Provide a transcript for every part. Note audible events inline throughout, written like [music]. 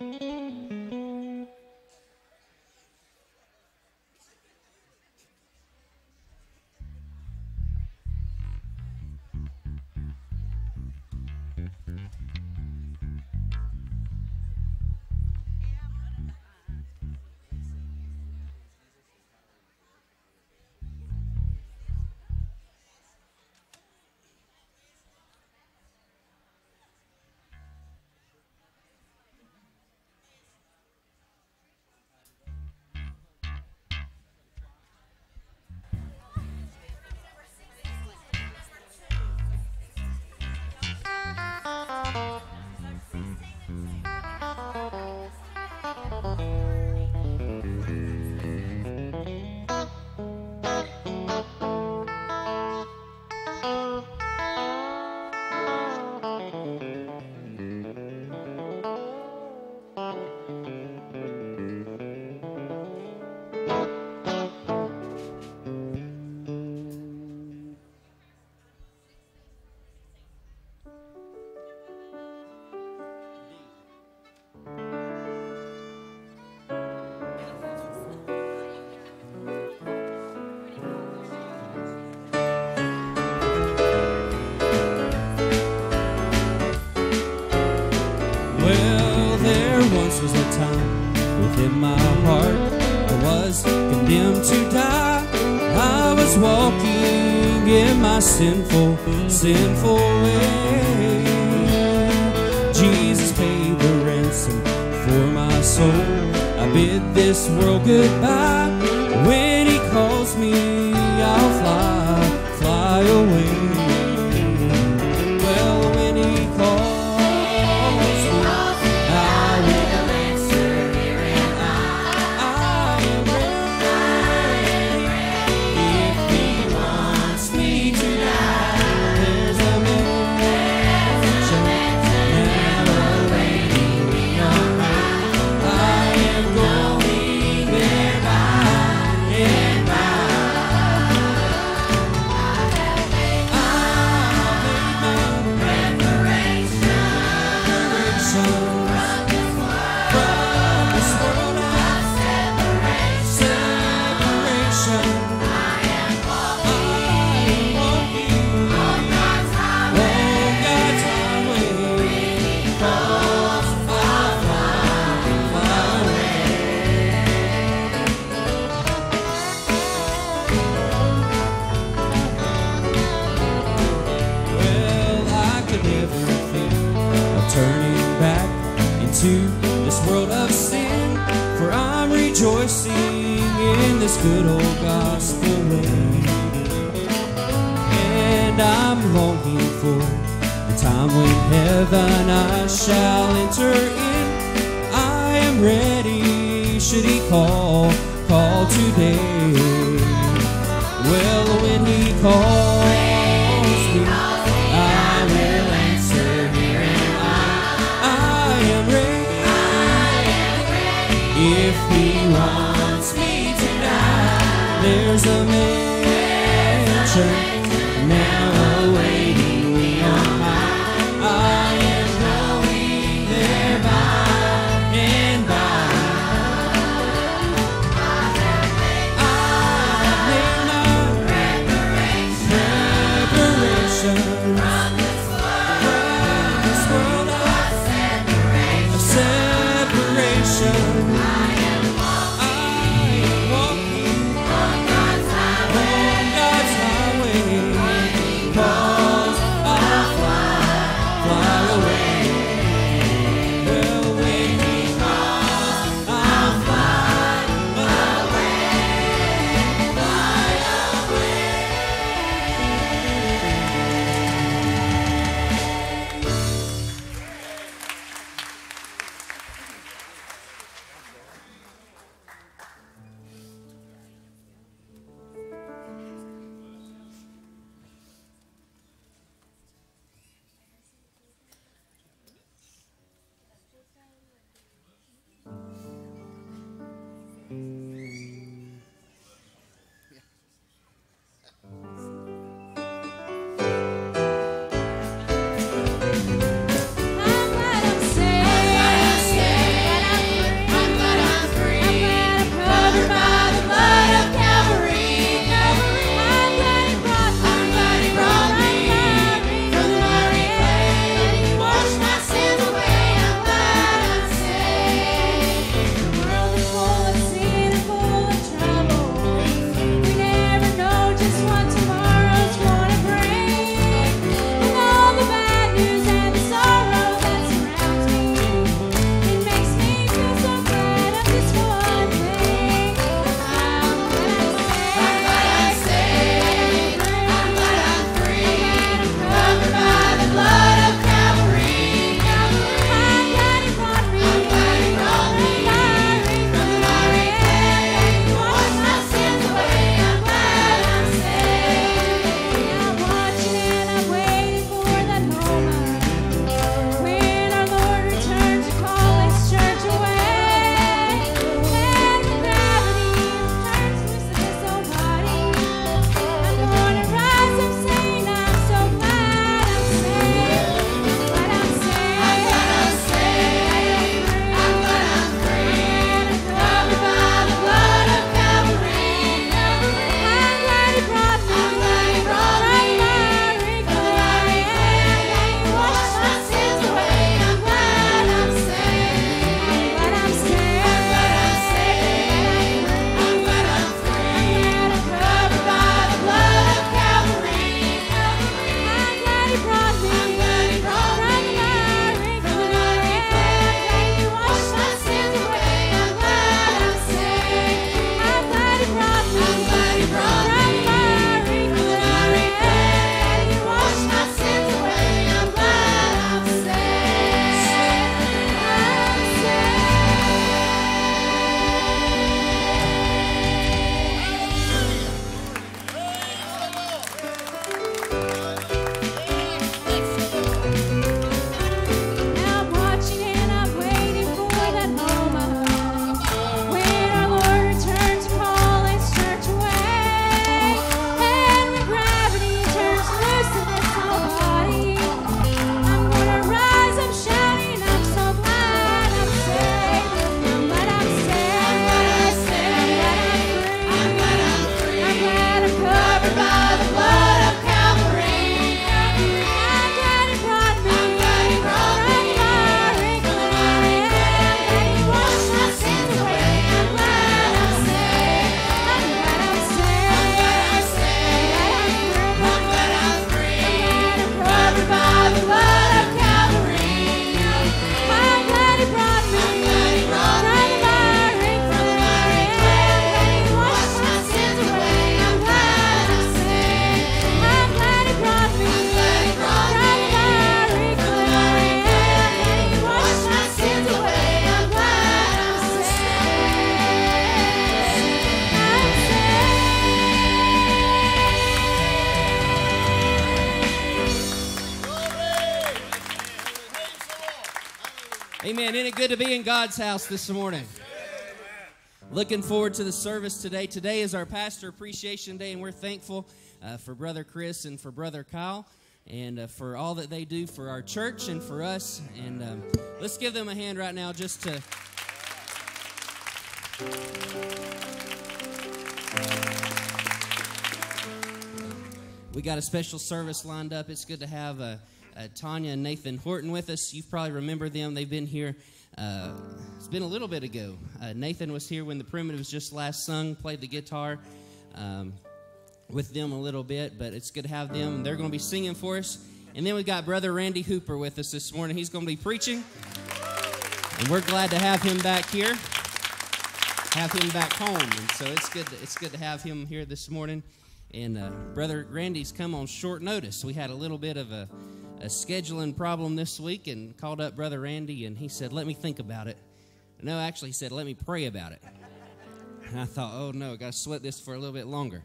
Mm-hmm. sinful, sinful way. Jesus paid the ransom for my soul. I bid this world goodbye when he calls me. God's house this morning? Looking forward to the service today. Today is our Pastor Appreciation Day, and we're thankful uh, for Brother Chris and for Brother Kyle and uh, for all that they do for our church and for us. And um, let's give them a hand right now just to. We got a special service lined up. It's good to have uh, uh, Tanya and Nathan Horton with us. You probably remember them. They've been here. Uh, it's been a little bit ago. Uh, Nathan was here when the primitives just last sung, played the guitar um, with them a little bit, but it's good to have them. They're going to be singing for us. And then we got Brother Randy Hooper with us this morning. He's going to be preaching. And we're glad to have him back here, have him back home. And so it's good to, it's good to have him here this morning. And uh, Brother Randy's come on short notice. We had a little bit of a, a scheduling problem this week and called up Brother Randy, and he said, Let me think about it. No, actually, he said, Let me pray about it. And I thought, Oh no, I got to sweat this for a little bit longer.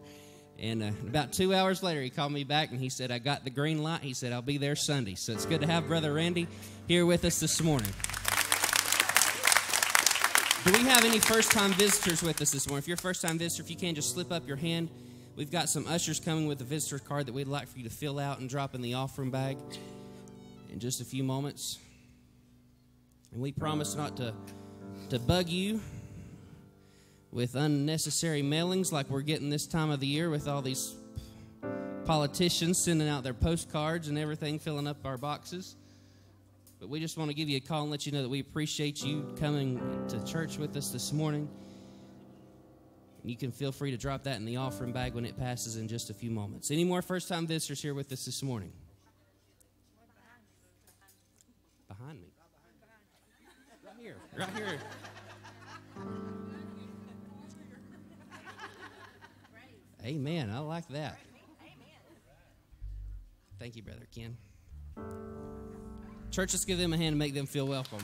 And uh, about two hours later, he called me back and he said, I got the green light. He said, I'll be there Sunday. So it's good to have Brother Randy here with us this morning. Do we have any first time visitors with us this morning? If you're a first time visitor, if you can, just slip up your hand. We've got some ushers coming with a visitor card that we'd like for you to fill out and drop in the offering bag in just a few moments. And we promise not to, to bug you with unnecessary mailings like we're getting this time of the year with all these politicians sending out their postcards and everything, filling up our boxes. But we just want to give you a call and let you know that we appreciate you coming to church with us this morning. You can feel free to drop that in the offering bag when it passes in just a few moments. Any more first time visitors here with us this morning? Behind me. Right here. Right here. Amen. I like that. Thank you, Brother Ken. Church, let's give them a hand and make them feel welcome.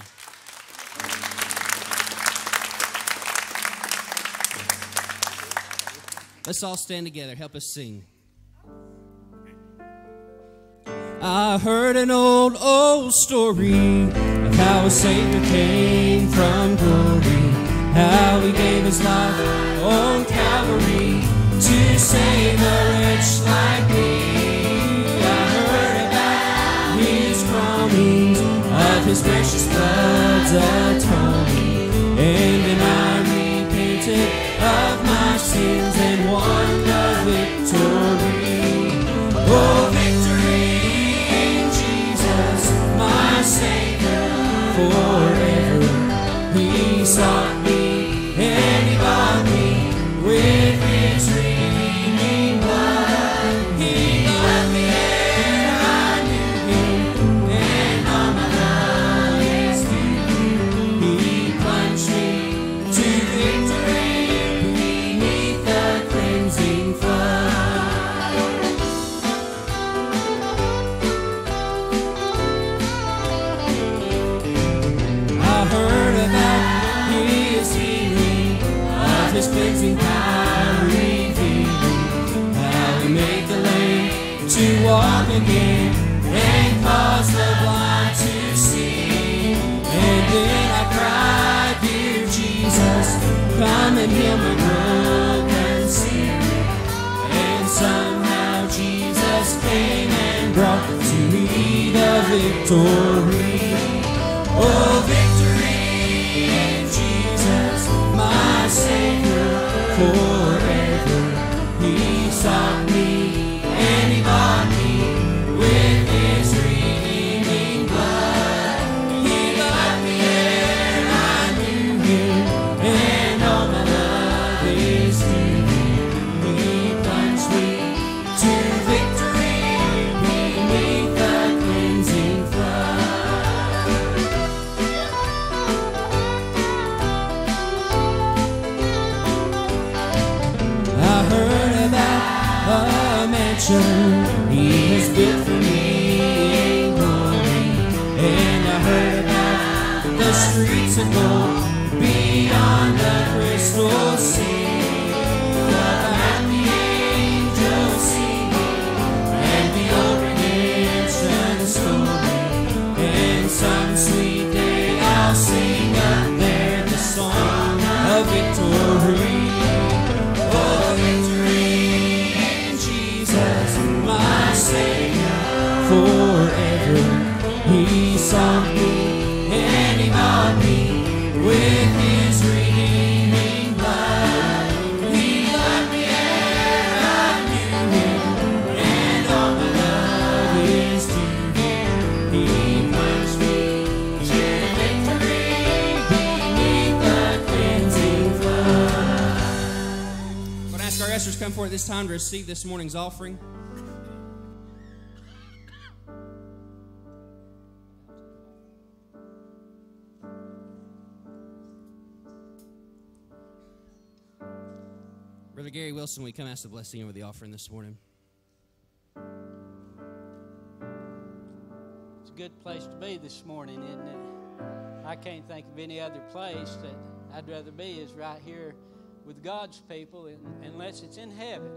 Let's all stand together. Help us sing. I heard an old, old story of how a Savior came from glory, how he gave his life on Calvary to save a wretch like me. I heard about his groanings, of his precious blood's atoning, and then I repented of sins and won the victory. Oh, victory in Jesus, my Savior, forever. He sought the this time to receive this morning's offering. Brother Gary Wilson, we come ask the blessing over the offering this morning. It's a good place to be this morning, isn't it? I can't think of any other place that I'd rather be is right here with God's people, unless it's in heaven.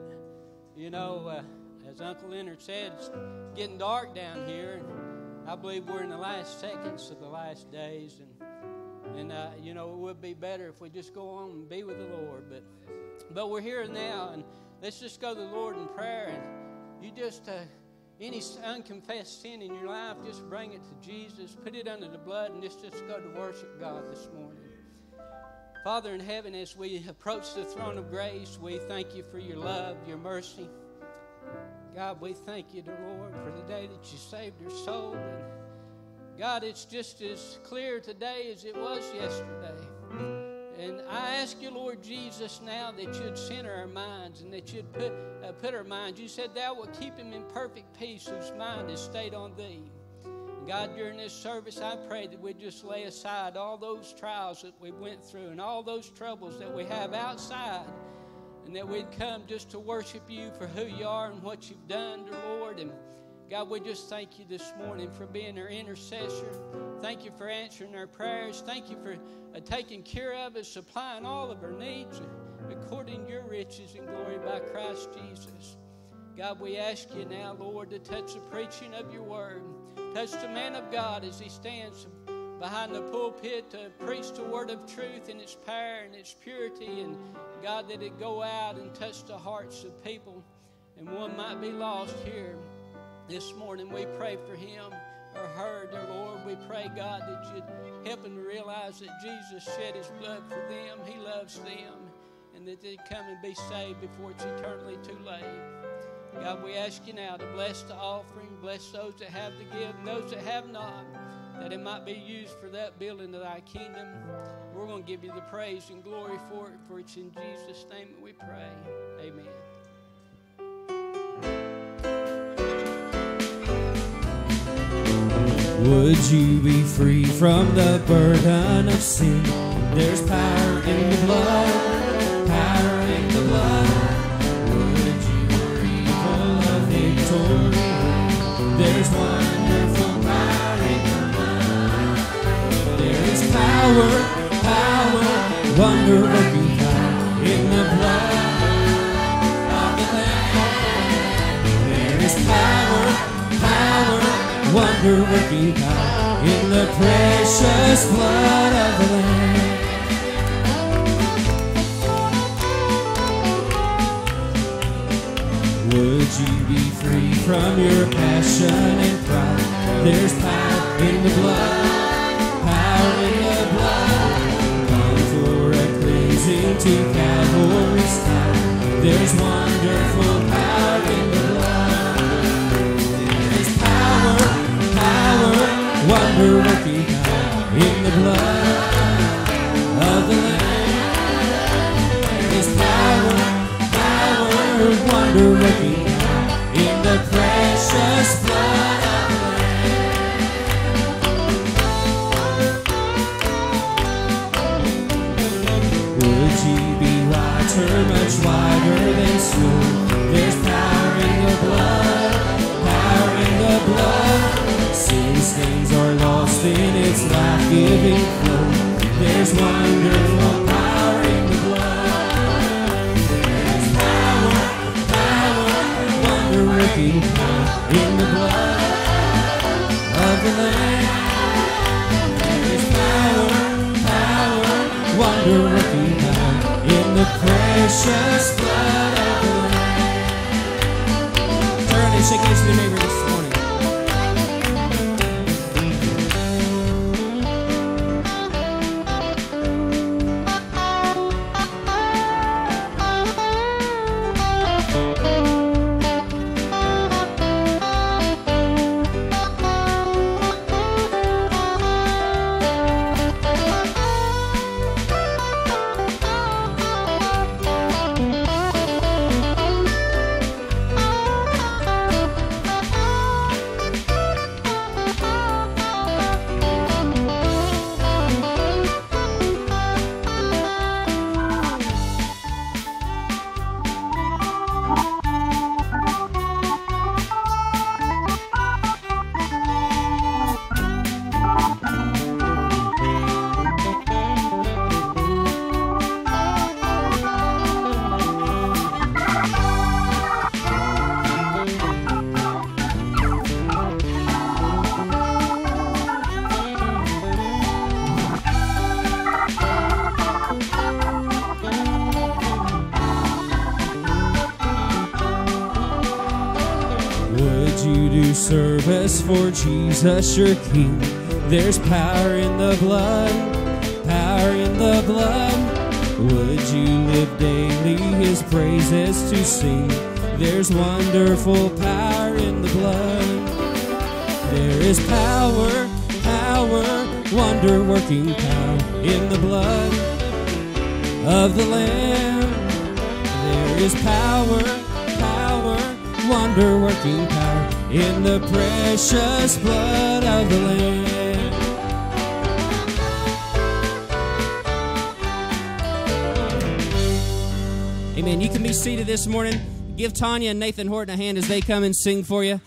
You know, uh, as Uncle Leonard said, it's getting dark down here, I believe we're in the last seconds of the last days, and and uh, you know it would be better if we just go on and be with the Lord, but but we're here now, and let's just go to the Lord in prayer, and you just. Uh, any unconfessed sin in your life, just bring it to Jesus, put it under the blood, and just, just go to worship God this morning. Father in heaven, as we approach the throne of grace, we thank you for your love, your mercy. God, we thank you, dear Lord, for the day that you saved our soul. And God, it's just as clear today as it was yesterday. And I ask you, Lord Jesus, now that you'd center our minds and that you'd put, uh, put our minds. You said, Thou wilt keep him in perfect peace whose mind is stayed on thee. God, during this service, I pray that we just lay aside all those trials that we went through and all those troubles that we have outside, and that we'd come just to worship you for who you are and what you've done, dear Lord. And God, we just thank you this morning for being our intercessor. Thank you for answering our prayers. Thank you for uh, taking care of us, supplying all of our needs according to your riches and glory by Christ Jesus. God, we ask you now, Lord, to touch the preaching of your word. Touch the man of God as he stands behind the pulpit to preach the word of truth in its power and its purity. And God, that it go out and touch the hearts of people. And one might be lost here this morning. We pray for him or her, dear Lord. We pray, God, that you'd help them to realize that Jesus shed his blood for them. He loves them. And that they'd come and be saved before it's eternally too late. God, we ask you now to bless the offering, bless those that have to give, and those that have not, that it might be used for that building of thy kingdom. We're going to give you the praise and glory for it, for it's in Jesus' name that we pray. Amen. Would you be free from the burden of sin? There's power in the blood, power in the blood. Would you breathe of victory? There's wonderful power in the blood. There is power, power, wonder working power in the blood of the Lamb. There is power, power, wonder working power in the precious blood of the Lamb. Would you be free from your passion and pride? There's power in the blood, power in the blood. Come for a cleansing to Calvary's side. There's wonderful power in the blood. There's power, power, wonder working power in the blood wonder working power in the precious blood of the Lamb. Would you be whiter, much whiter than snow? There's power in the blood, power in the blood. Sin stains are lost in its life-giving flow. There's wonderful in the blood of the Lamb. There is power, power, wonder-working power precious blood of the Lamb. Turn and shake hands with your neighbor Jesus, your King? There's power in the blood, power in the blood. Would you live daily his praises to sing? There's wonderful power in the blood. There is power, power, wonder working power in the blood of the Lamb. There is power, power, wonder working power in the precious blood of the Lamb. Amen. You can be seated this morning. Give Tanya and Nathan Horton a hand as they come and sing for you.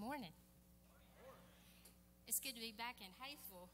Morning. It's good to be back in Hayesville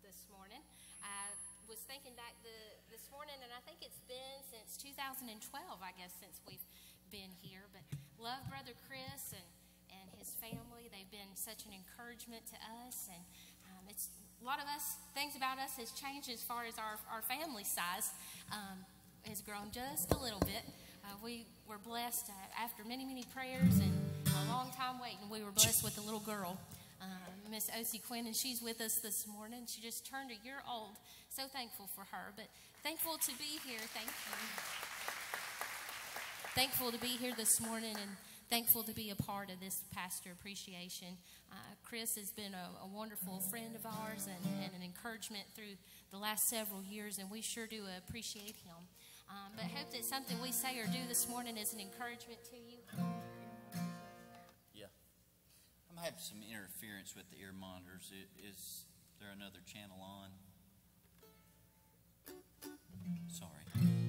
this morning. I was thinking back the, this morning, and I think it's been since 2012, I guess, since we've been here. But love Brother Chris and, and his family. They've been such an encouragement to us, and um, it's a lot of us things about us has changed as far as our, our family size um, has grown just a little bit. Uh, we were blessed uh, after many, many prayers and a long time waiting. We were blessed with a little girl, uh, Miss Osie Quinn, and she's with us this morning. She just turned a year old. So thankful for her, but thankful to be here. Thank you. Thankful to be here this morning and thankful to be a part of this pastor appreciation. Uh, Chris has been a, a wonderful friend of ours and, and an encouragement through the last several years, and we sure do appreciate him. Um, but hope that something we say or do this morning is an encouragement to you. I'm having some interference with the ear monitors. Is there another channel on? Sorry.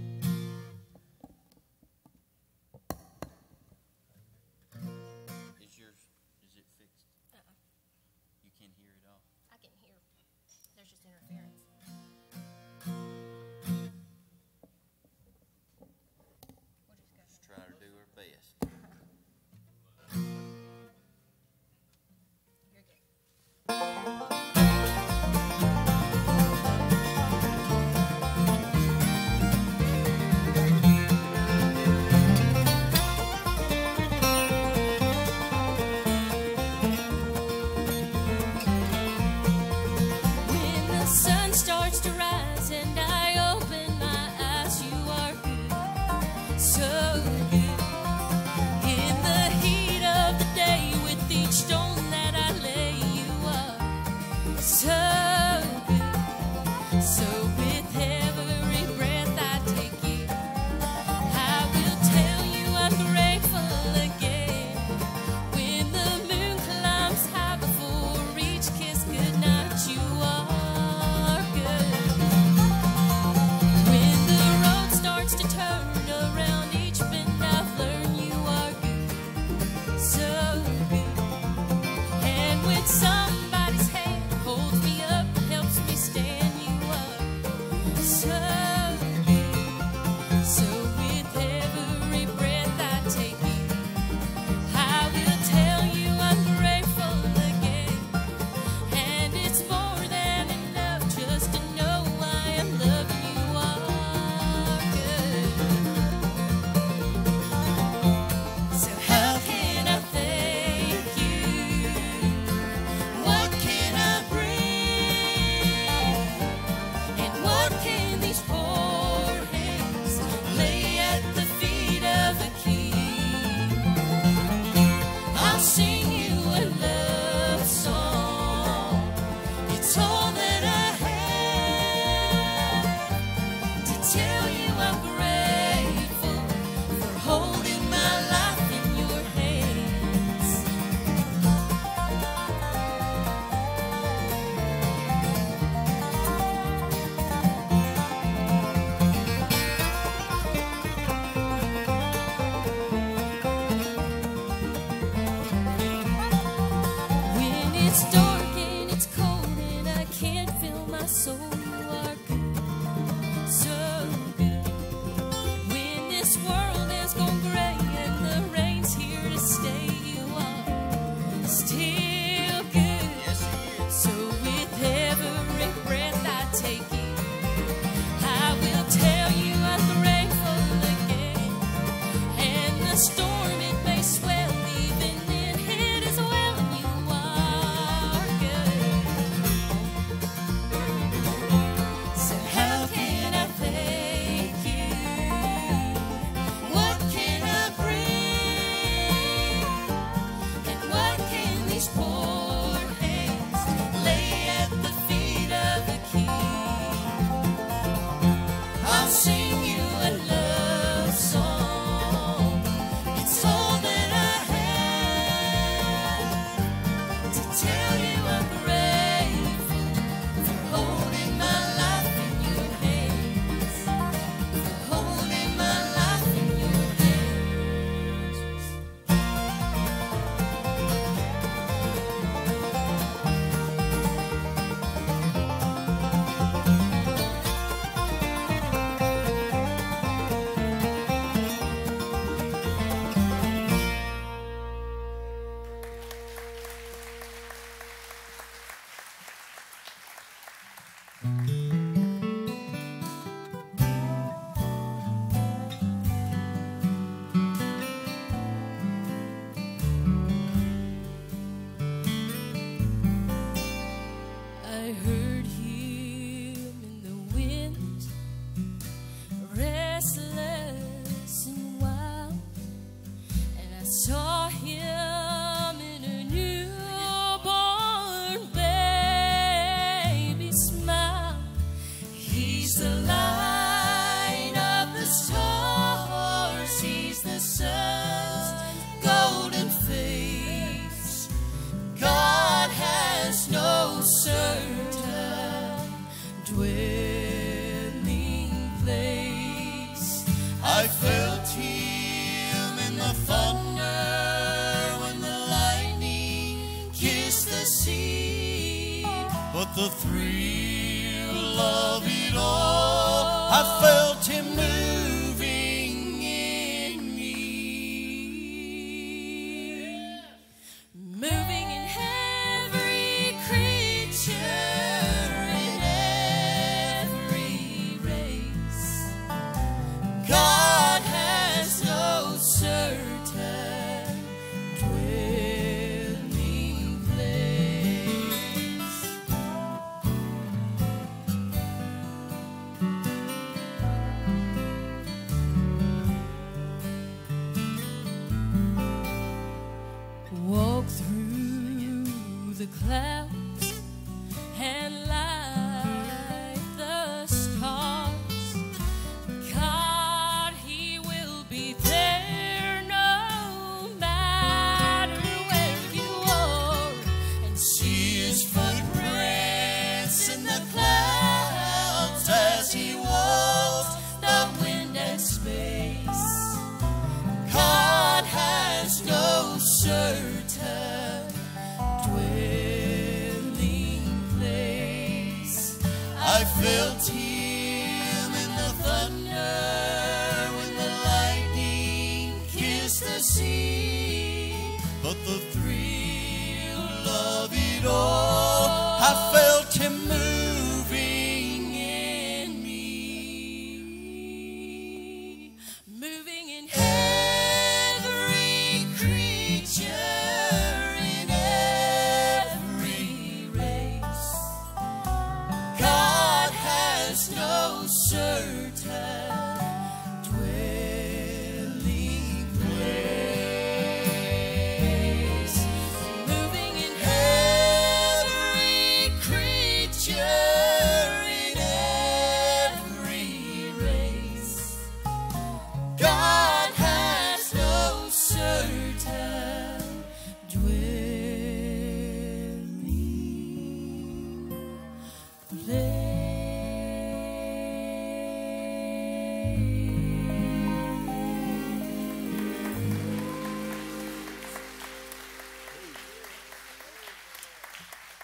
The thrill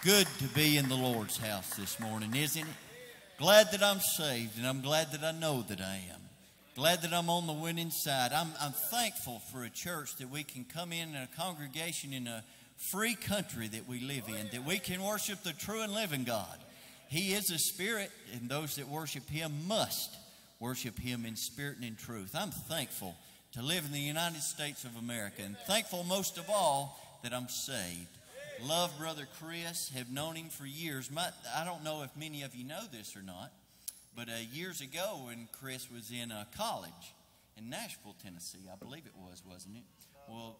good to be in the Lord's house this morning, isn't it? Glad that I'm saved, and I'm glad that I know that I am. Glad that I'm on the winning side. I'm, I'm thankful for a church that we can come in and a congregation in a free country that we live in, that we can worship the true and living God. He is a spirit, and those that worship Him must worship Him in spirit and in truth. I'm thankful to live in the United States of America, and thankful most of all that I'm saved. Love Brother Chris, have known him for years. My, I don't know if many of you know this or not, but uh, years ago when Chris was in uh, college in Nashville, Tennessee, I believe it was, wasn't it? Well,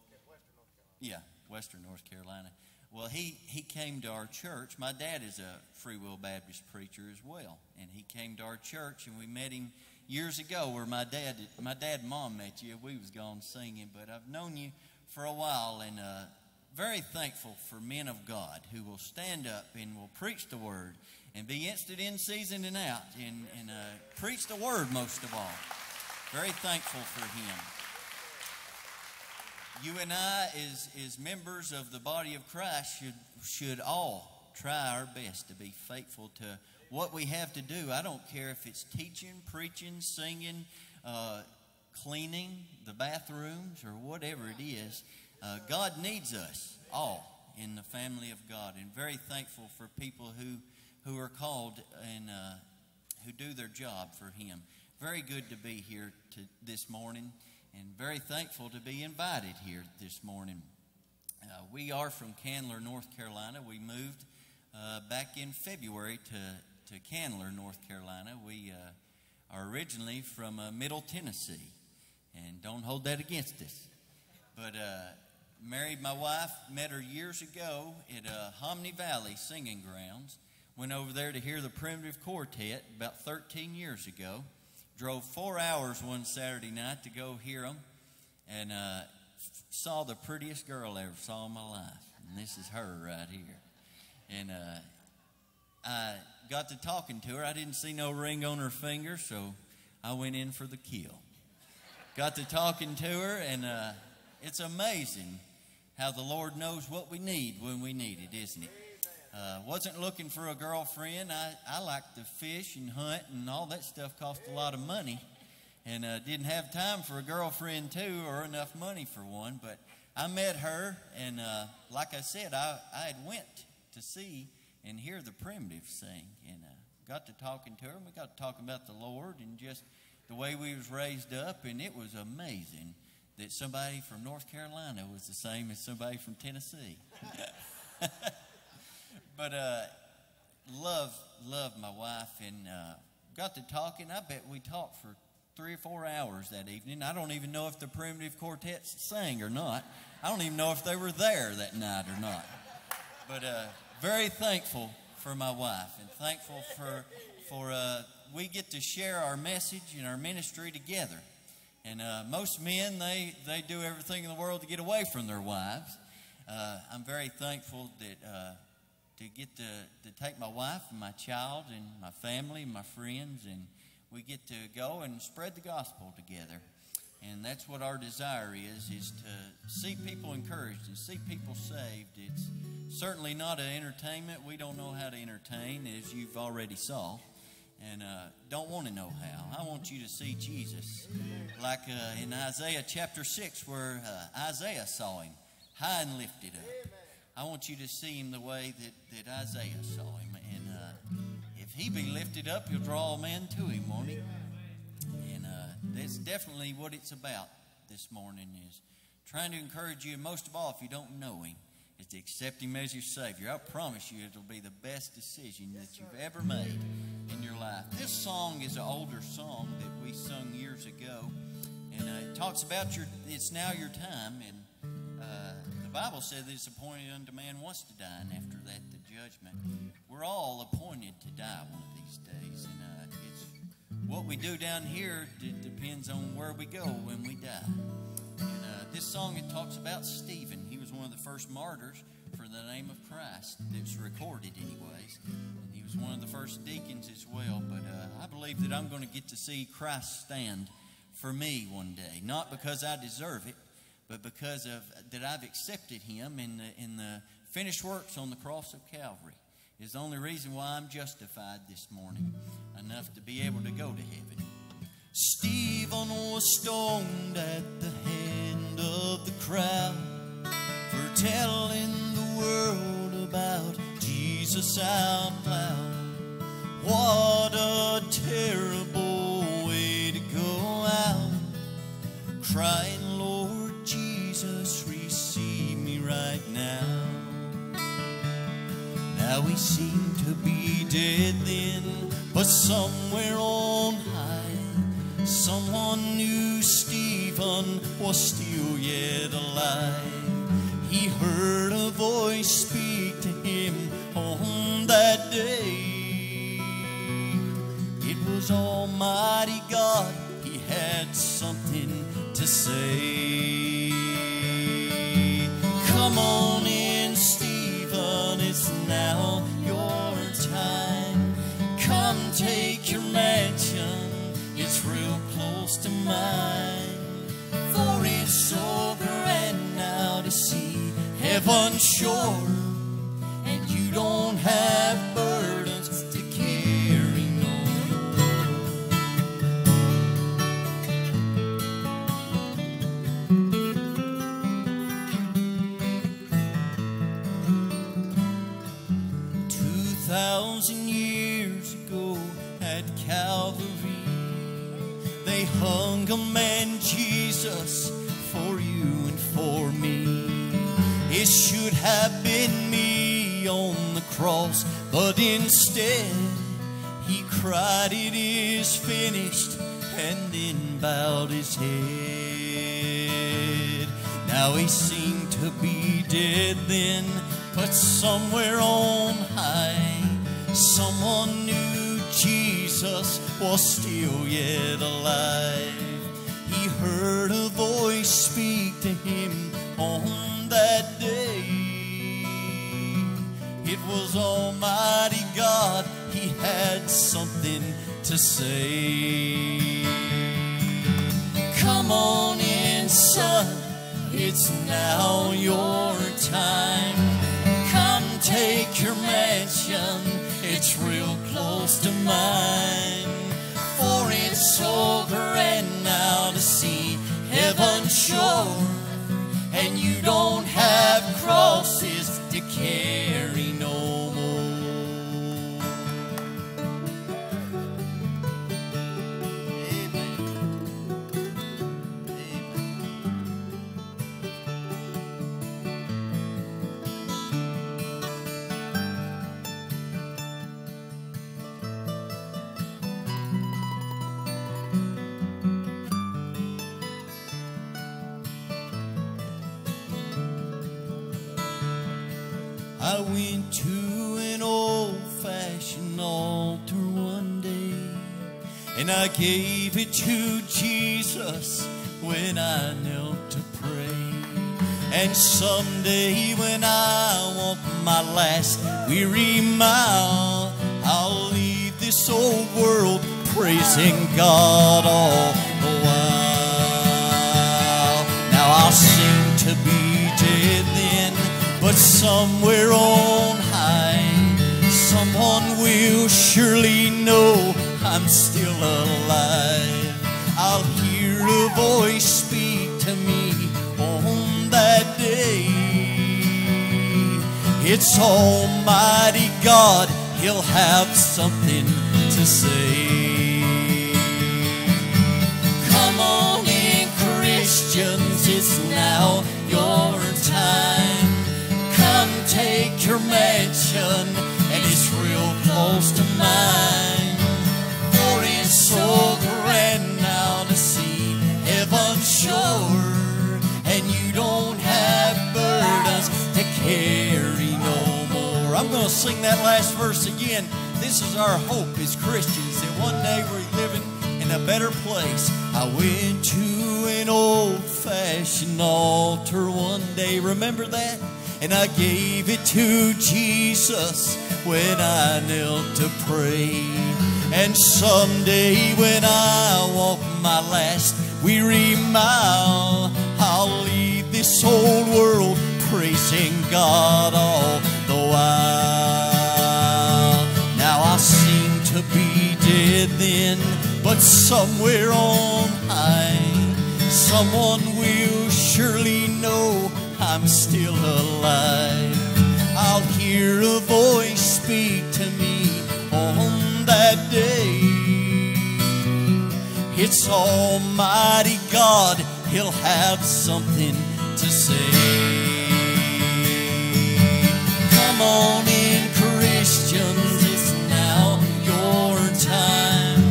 yeah, Western North Carolina. Well, he, he came to our church. My dad is a Free Will Baptist preacher as well, and he came to our church, and we met him years ago where my dad my dad and mom met you. We was gone singing, but I've known you for a while, and uh, very thankful for men of God who will stand up and will preach the word and be instant in season and out and, and uh, preach the word most of all. Very thankful for him. You and I, as, as members of the body of Christ, should, should all try our best to be faithful to what we have to do. I don't care if it's teaching, preaching, singing, uh, cleaning the bathrooms, or whatever it is. Uh, God needs us all in the family of God, and very thankful for people who, who are called and uh, who do their job for Him. Very good to be here to, this morning, and very thankful to be invited here this morning. Uh, we are from Candler, North Carolina. We moved uh, back in February to, to Candler, North Carolina. We uh, are originally from uh, Middle Tennessee, and don't hold that against us. But married my wife, met her years ago at uh, Hominy Valley Singing Grounds. Went over there to hear the Primitive Quartet about 13 years ago. Drove four hours one Saturday night to go hear them, and uh, saw the prettiest girl I ever saw in my life. And this is her right here. And uh, I got to talking to her. I didn't see no ring on her finger, so I went in for the kill. Got to talking to her, and uh, it's amazing how the Lord knows what we need when we need it, isn't it? Uh, wasn't looking for a girlfriend. I, I like to fish and hunt, and all that stuff cost a lot of money. And uh, didn't have time for a girlfriend, too, or enough money for one. But I met her, and uh, like I said, I, I had went to see and hear the primitives sing. And uh, got to talking to her, and we got to talking about the Lord and just the way we was raised up. And it was amazing that somebody from North Carolina was the same as somebody from Tennessee. [laughs] but uh, love, love my wife and uh, got to talking. I bet we talked for three or four hours that evening. I don't even know if the primitive quartets sang or not. I don't even know if they were there that night or not. But uh, very thankful for my wife and thankful for for uh, we get to share our message and our ministry together. And uh, most men, they, they do everything in the world to get away from their wives. Uh, I'm very thankful that uh, to get to, to take my wife and my child and my family and my friends, and we get to go and spread the gospel together. And that's what our desire is, is to see people encouraged and see people saved. It's certainly not an entertainment. We don't know how to entertain, as you've already saw and uh, don't want to know how. I want you to see Jesus, like uh, in Isaiah chapter 6, where uh, Isaiah saw him high and lifted up. I want you to see him the way that, that Isaiah saw him. And uh, if he be lifted up, he'll draw men to him, won't he? And uh, that's definitely what it's about this morning is trying to encourage you, and most of all, if you don't know him, is to accept Him as your Savior. I promise you it'll be the best decision that you've ever made in your life. This song is an older song that we sung years ago, and uh, it talks about your. It's now your time, and uh, the Bible says it's appointed unto man once to die, and after that the judgment. We're all appointed to die one of these days, and uh, it's what we do down here depends on where we go when we die. And uh, this song it talks about Stephen He was one of the first martyrs for the name of Christ that's recorded, anyways. Was one of the first deacons as well. But uh, I believe that I'm going to get to see Christ stand for me one day, not because I deserve it, but because of that I've accepted Him in the in the finished works on the cross of Calvary is the only reason why I'm justified this morning enough to be able to go to heaven. Stephen was stoned at the hand of the crowd for telling the world about Jesus out loud. What a terrible way to go out, crying, Lord Jesus, receive me right now. Now we seem to be dead then, but somewhere on high, someone knew Stephen was still yet alive. He heard a voice speak on that day. It was Almighty God, He had something to say. Come on in, Stephen, it's now your time. Come take your mansion, it's real close to mine. For it's so grand now to see heaven shore, don't have burdens to carry no. Two thousand years ago at Calvary, they hung a man, Jesus, for you and for me. It should have been me on the cross, but instead, he cried, It is finished, and then bowed his head. Now he seemed to be dead then, but somewhere on high, someone knew Jesus was still yet alive. He heard a voice speak to him on that day. It was Almighty God, He had something to say. Come on in, son, it's now your gave it to Jesus when I knelt to pray. And someday when I walk my last weary mile, I'll leave this old world praising God all the while. Now I'll seem to be dead then, but somewhere on high, someone will surely know alive. I'll hear a voice speak to me on that day. It's Almighty God, He'll have something to say. Come on in, Christians, it's now your time. Come take your mansion, and it's real close to mine. To see heaven shore, and you don't have burdens to carry no more. I'm going to sing that last verse again. This is our hope as Christians that one day we're living in a better place. I went to an old fashioned altar one day. Remember that? And I gave it to Jesus when I knelt to pray. And someday when I walk my last weary mile, I'll lead this whole world praising God all the while. Now I seem to be dead then, but somewhere on high, someone will surely know I'm still alive. I'll hear a voice speak to me that day. It's Almighty God, He'll have something to say. Come on in, Christians, it's now your time.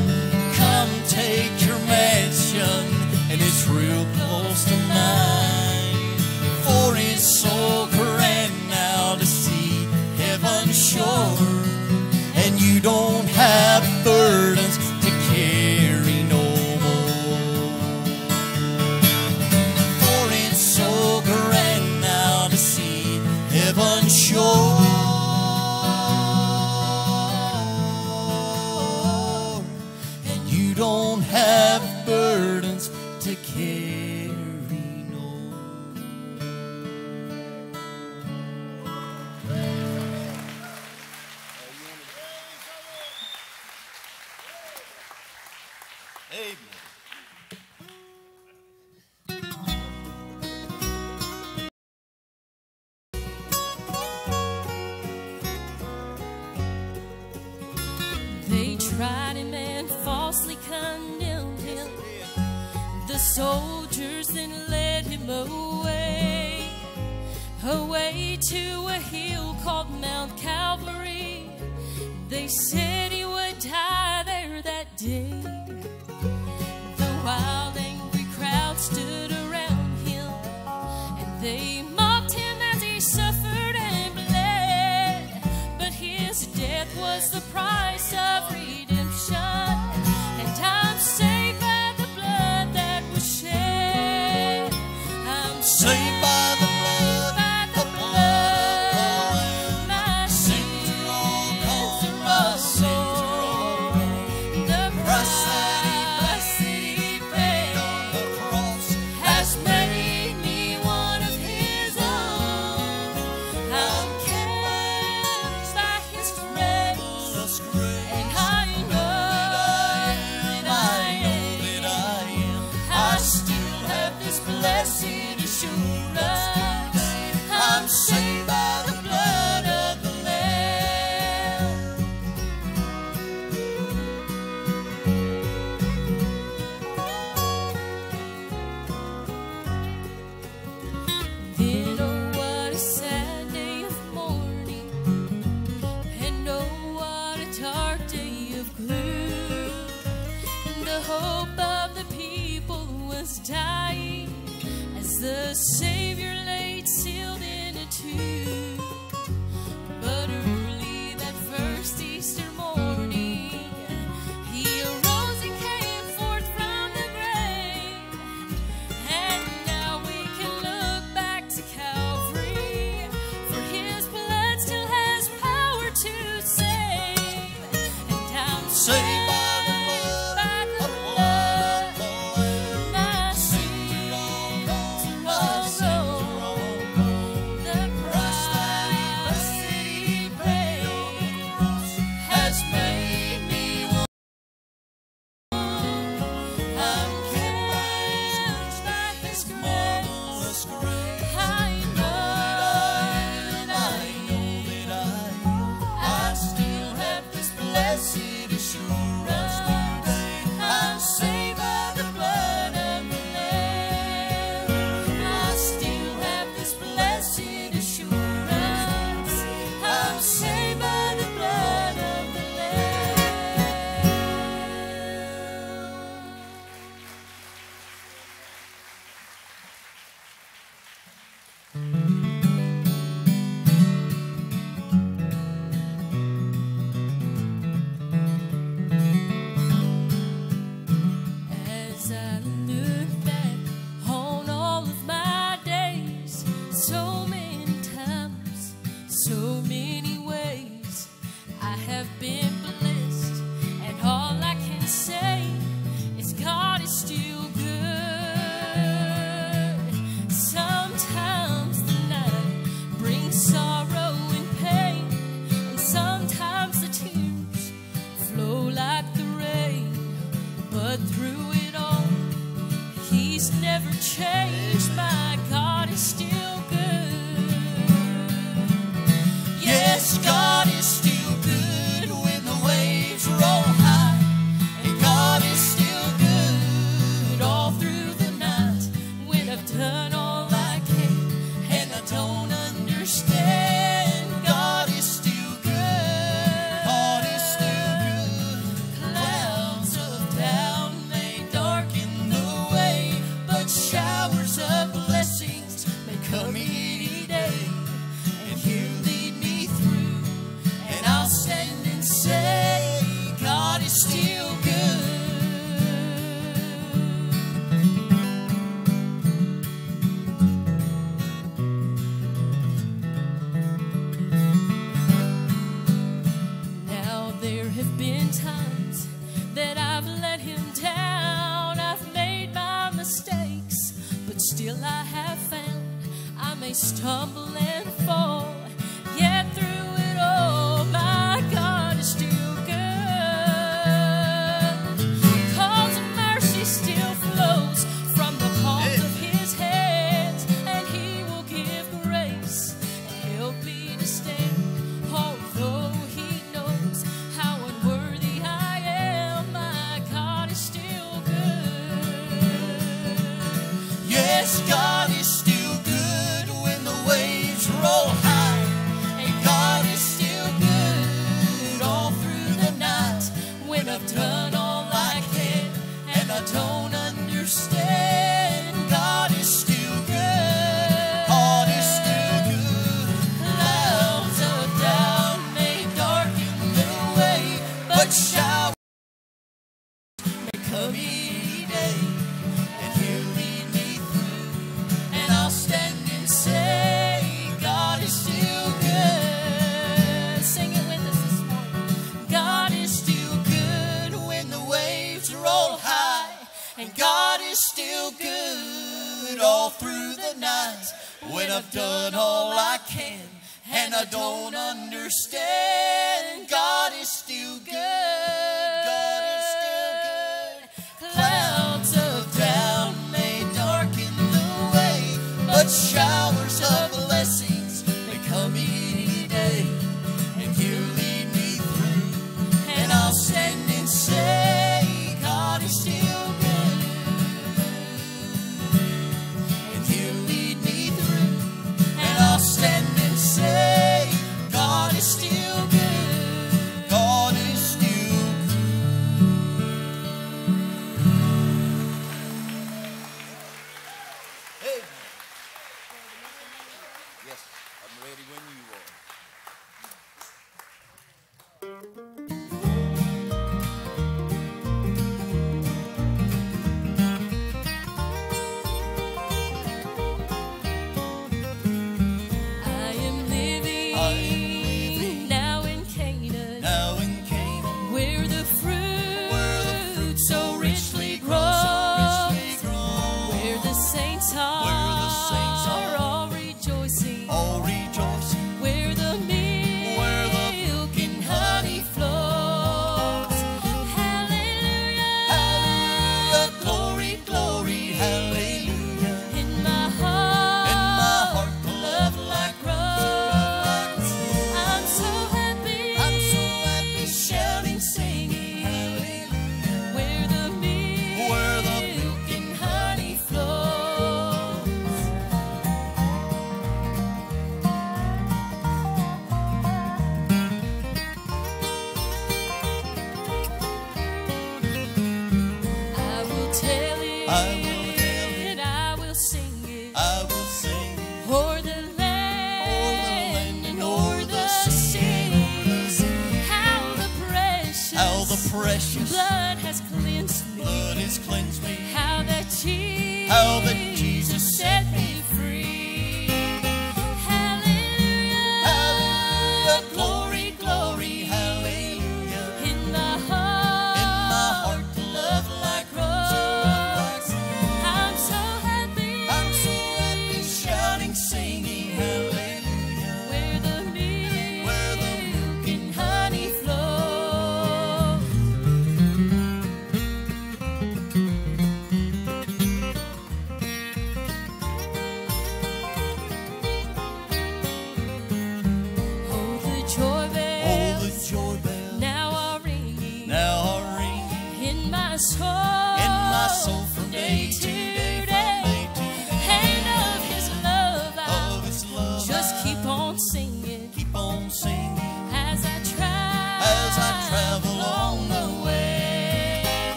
Come take your mansion, and it's real close to mine. third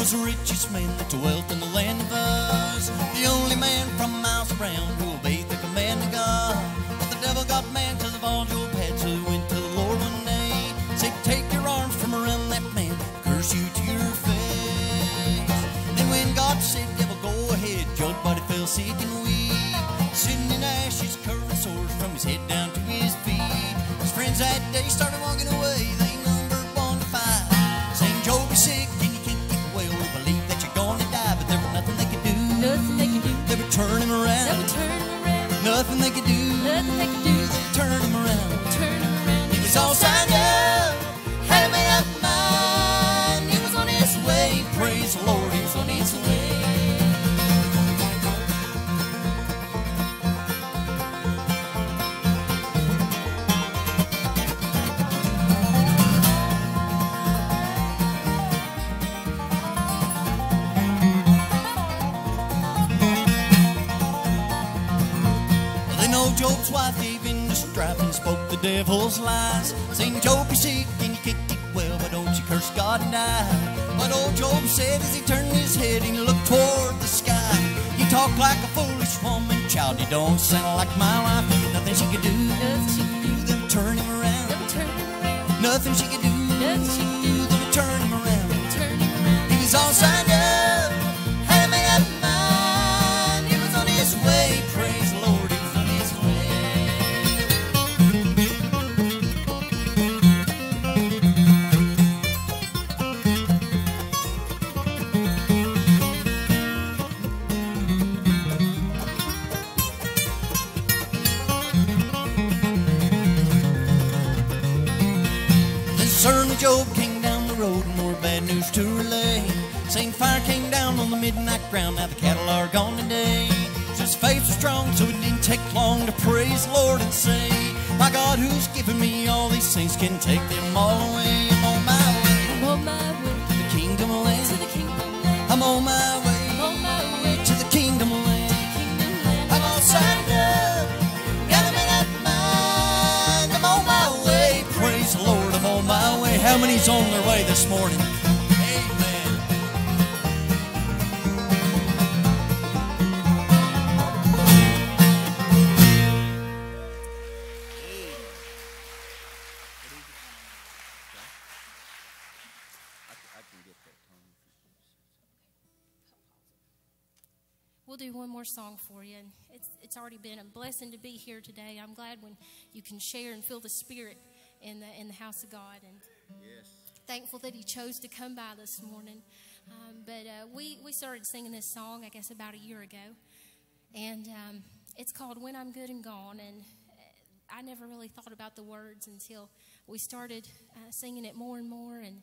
was the devil's lies. Saying, Job, you're sick and you can't get well, but don't you curse God and die? But old Job said as he turned his head and he looked toward the sky, You talk like a foolish woman, child, you don't sound like my wife. Nothing she could do, Nothing she can do. them turn him around. Turn him around. Nothing she could do, Nothing she can do. them turn him around. Turn him around. He was all signed can share and feel the Spirit in the, in the house of God. And thankful that He chose to come by this morning. Um, but uh, we, we started singing this song, I guess, about a year ago. And um, it's called When I'm Good and Gone. And uh, I never really thought about the words until we started uh, singing it more and more. And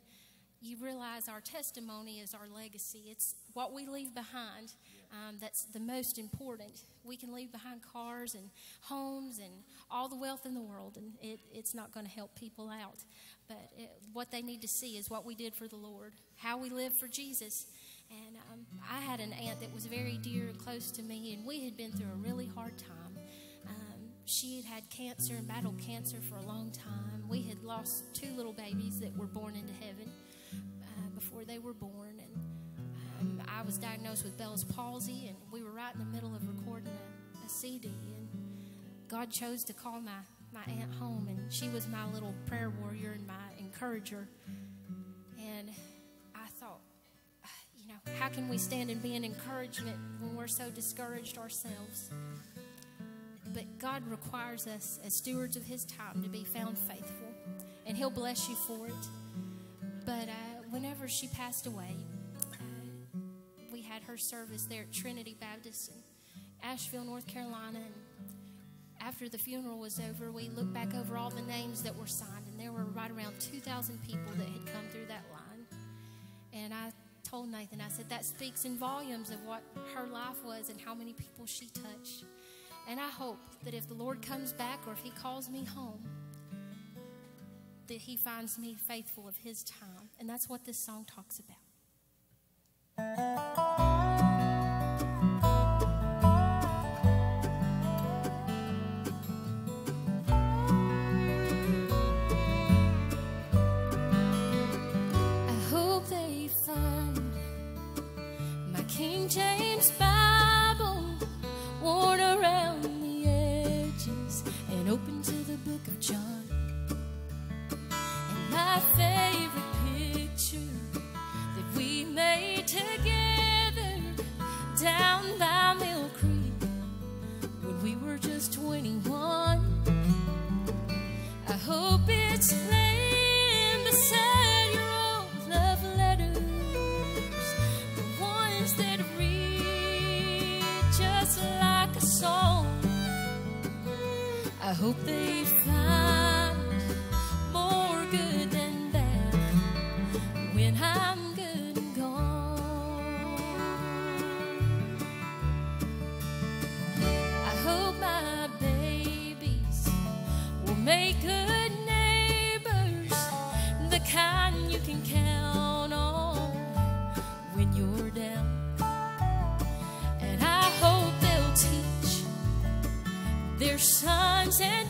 you realize our testimony is our legacy. It's what we leave behind um, that's the most important. We can leave behind cars and homes and all the wealth in the world, and it, it's not going to help people out. But it, what they need to see is what we did for the Lord, how we lived for Jesus. And um, I had an aunt that was very dear and close to me, and we had been through a really hard time. Um, she had had cancer and battled cancer for a long time. We had lost two little babies that were born into heaven uh, before they were born, and um, I was diagnosed with Bell's palsy, and we were right in the middle of recording a, a CD, and God chose to call my my aunt home, and she was my little prayer warrior and my encourager. And I thought, you know, how can we stand and be an encouragement when we're so discouraged ourselves? But God requires us as stewards of His time to be found faithful, and He'll bless you for it. But uh, whenever she passed away, had her service there at Trinity Baptist in Asheville, North Carolina. And after the funeral was over, we looked back over all the names that were signed, and there were right around 2,000 people that had come through that line. And I told Nathan, I said, that speaks in volumes of what her life was and how many people she touched. And I hope that if the Lord comes back or if He calls me home, that He finds me faithful of His time. And that's what this song talks about. King James Bible worn around the edges and open to the book of John. And my favorite picture that we made together down by Mill Creek when we were just 21. I hope it's late. I hope they sons and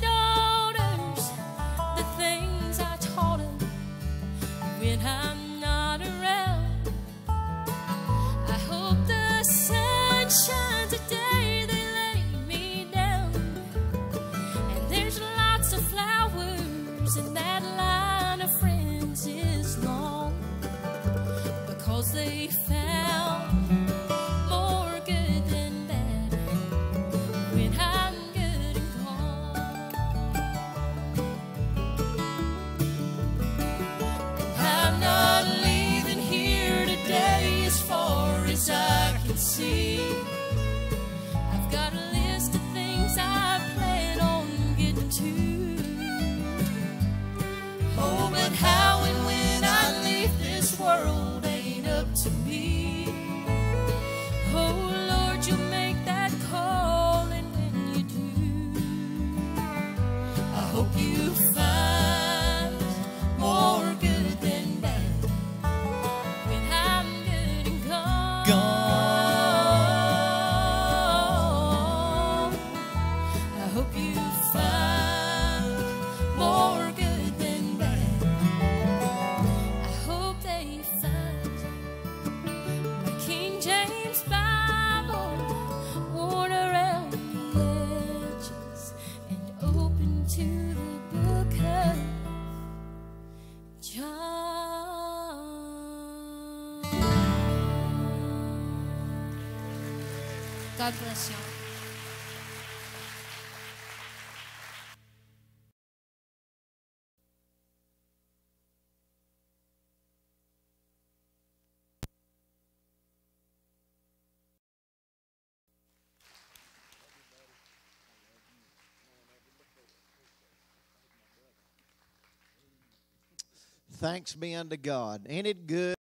Thanks be unto God. Ain't it good?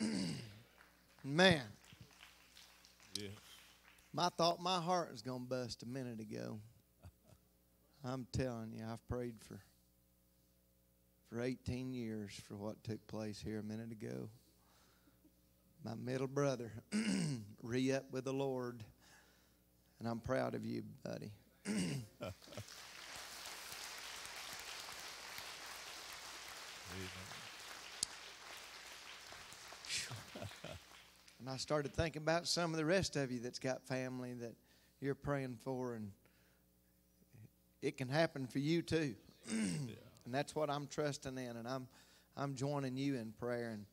[clears throat] Man. I thought my heart was going to bust a minute ago. I'm telling you, I've prayed for for 18 years for what took place here a minute ago. My middle brother [clears throat] re up with the Lord, and I'm proud of you, buddy. [clears throat] And I started thinking about some of the rest of you that's got family that you're praying for, and it can happen for you too. [clears throat] And that's what I'm trusting in, and I'm I'm joining you in prayer. And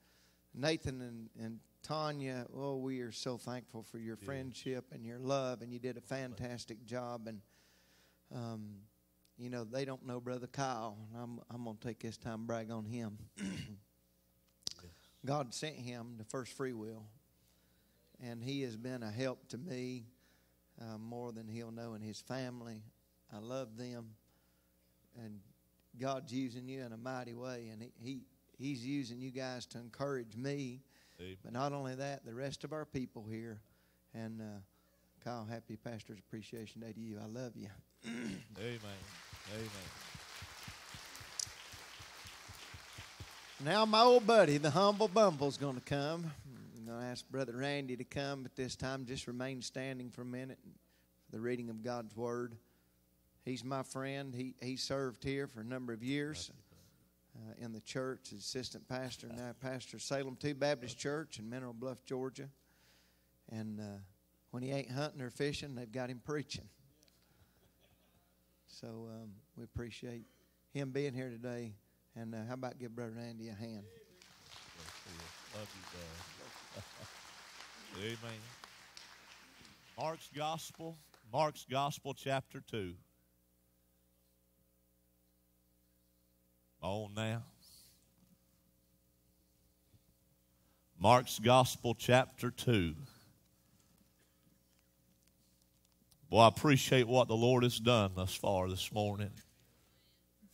Nathan and, and Tanya, oh, we are so thankful for your friendship and your love, and you did a fantastic job. And um, you know they don't know Brother Kyle, and I'm I'm gonna take this time to brag on him. [clears throat] God sent him the first free will, and he has been a help to me uh, more than he'll know and his family. I love them, and God's using you in a mighty way, and he, he he's using you guys to encourage me. Amen. But not only that, the rest of our people here, and uh, Kyle, happy Pastor's Appreciation Day to you. I love you. [clears throat] Amen. Amen. Now my old buddy, the humble bumble's going to come. I'm going to ask Brother Randy to come, but this time just remain standing for a minute for the reading of God's Word. He's my friend. He he served here for a number of years uh, in the church, as assistant pastor, now pastor of Salem Two Baptist Church in Mineral Bluff, Georgia. And uh, when he ain't hunting or fishing, they've got him preaching. So um, we appreciate him being here today. And uh, how about give Brother Randy a hand? Love you, Dad. Amen. Mark's Gospel, Mark's Gospel, chapter 2. On now. Mark's Gospel, chapter 2. Well, I appreciate what the Lord has done thus far this morning.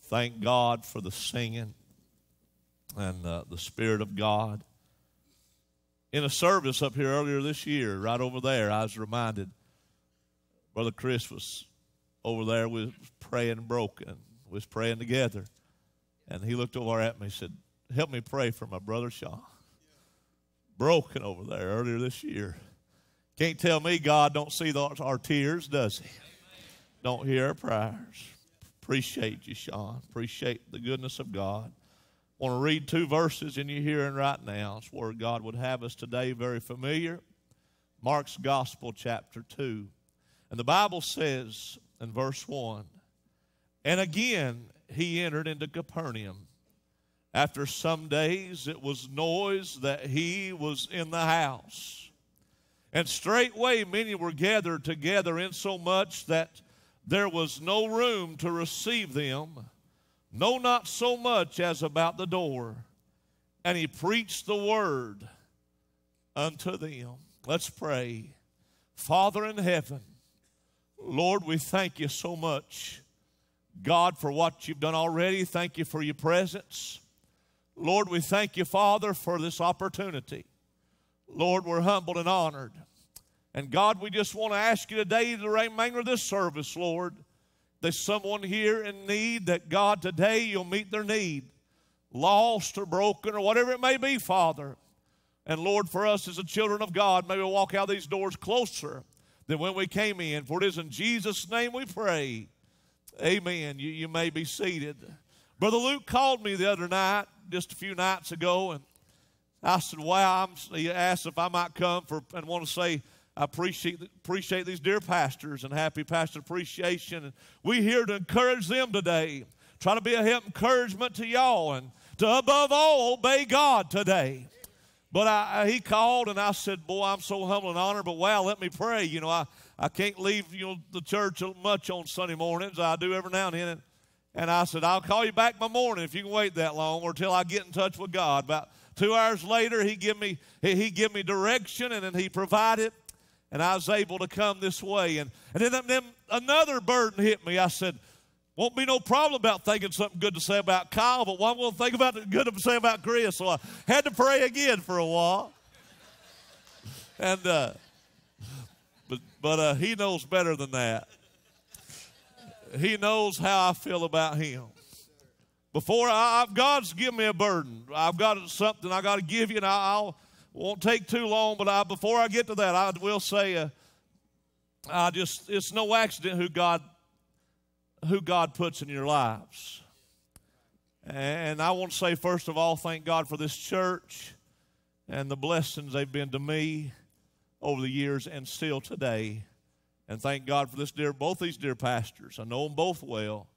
Thank God for the singing and uh, the Spirit of God. In a service up here earlier this year, right over there, I was reminded Brother Chris was over there, was praying broken. Was praying together. And he looked over at me and said, Help me pray for my brother Sean. Broken over there earlier this year. Can't tell me God don't see our tears, does he? Don't hear our prayers. Appreciate you, Sean. Appreciate the goodness of God. Want to read two verses in your hearing right now. It's where God would have us today, very familiar. Mark's Gospel, chapter 2. And the Bible says in verse 1 And again he entered into Capernaum. After some days, it was noise that he was in the house. And straightway many were gathered together, insomuch that there was no room to receive them, no, not so much as about the door. And he preached the word unto them. Let's pray. Father in heaven, Lord, we thank you so much, God, for what you've done already. Thank you for your presence. Lord, we thank you, Father, for this opportunity. Lord, we're humbled and honored. And God, we just want to ask you today, the remainder of this service, Lord, there's someone here in need that God, today you'll meet their need, lost or broken or whatever it may be, Father. And Lord, for us as the children of God, may we walk out these doors closer than when we came in. For it is in Jesus' name we pray. Amen. You, you may be seated. Brother Luke called me the other night, just a few nights ago, and I said, Wow, I'm, he asked if I might come for and want to say, I appreciate, appreciate these dear pastors and happy pastor appreciation. And we here to encourage them today. Try to be a help encouragement to y'all and to above all obey God today. But I, he called and I said, Boy, I'm so humble and honored, but wow, let me pray. You know, I, I can't leave you know, the church much on Sunday mornings. I do every now and then. And I said, I'll call you back my morning if you can wait that long or till I get in touch with God. About two hours later, he give me he, he give me direction and then he provided, and I was able to come this way. And and then, then another burden hit me. I said, won't be no problem about thinking something good to say about Kyle, but what I'm going to think about good to say about Chris. So I had to pray again for a while. [laughs] And uh, but but uh, he knows better than that. He knows how I feel about him. Before I've God's given me a burden, I've got something I got to give you, and I'll won't take too long. But I, before I get to that, I will say, uh, I just it's no accident who God who God puts in your lives. And I want to say, first of all, thank God for this church and the blessings they've been to me over the years and still today. And thank God for this dear, both these dear pastors. I know them both well,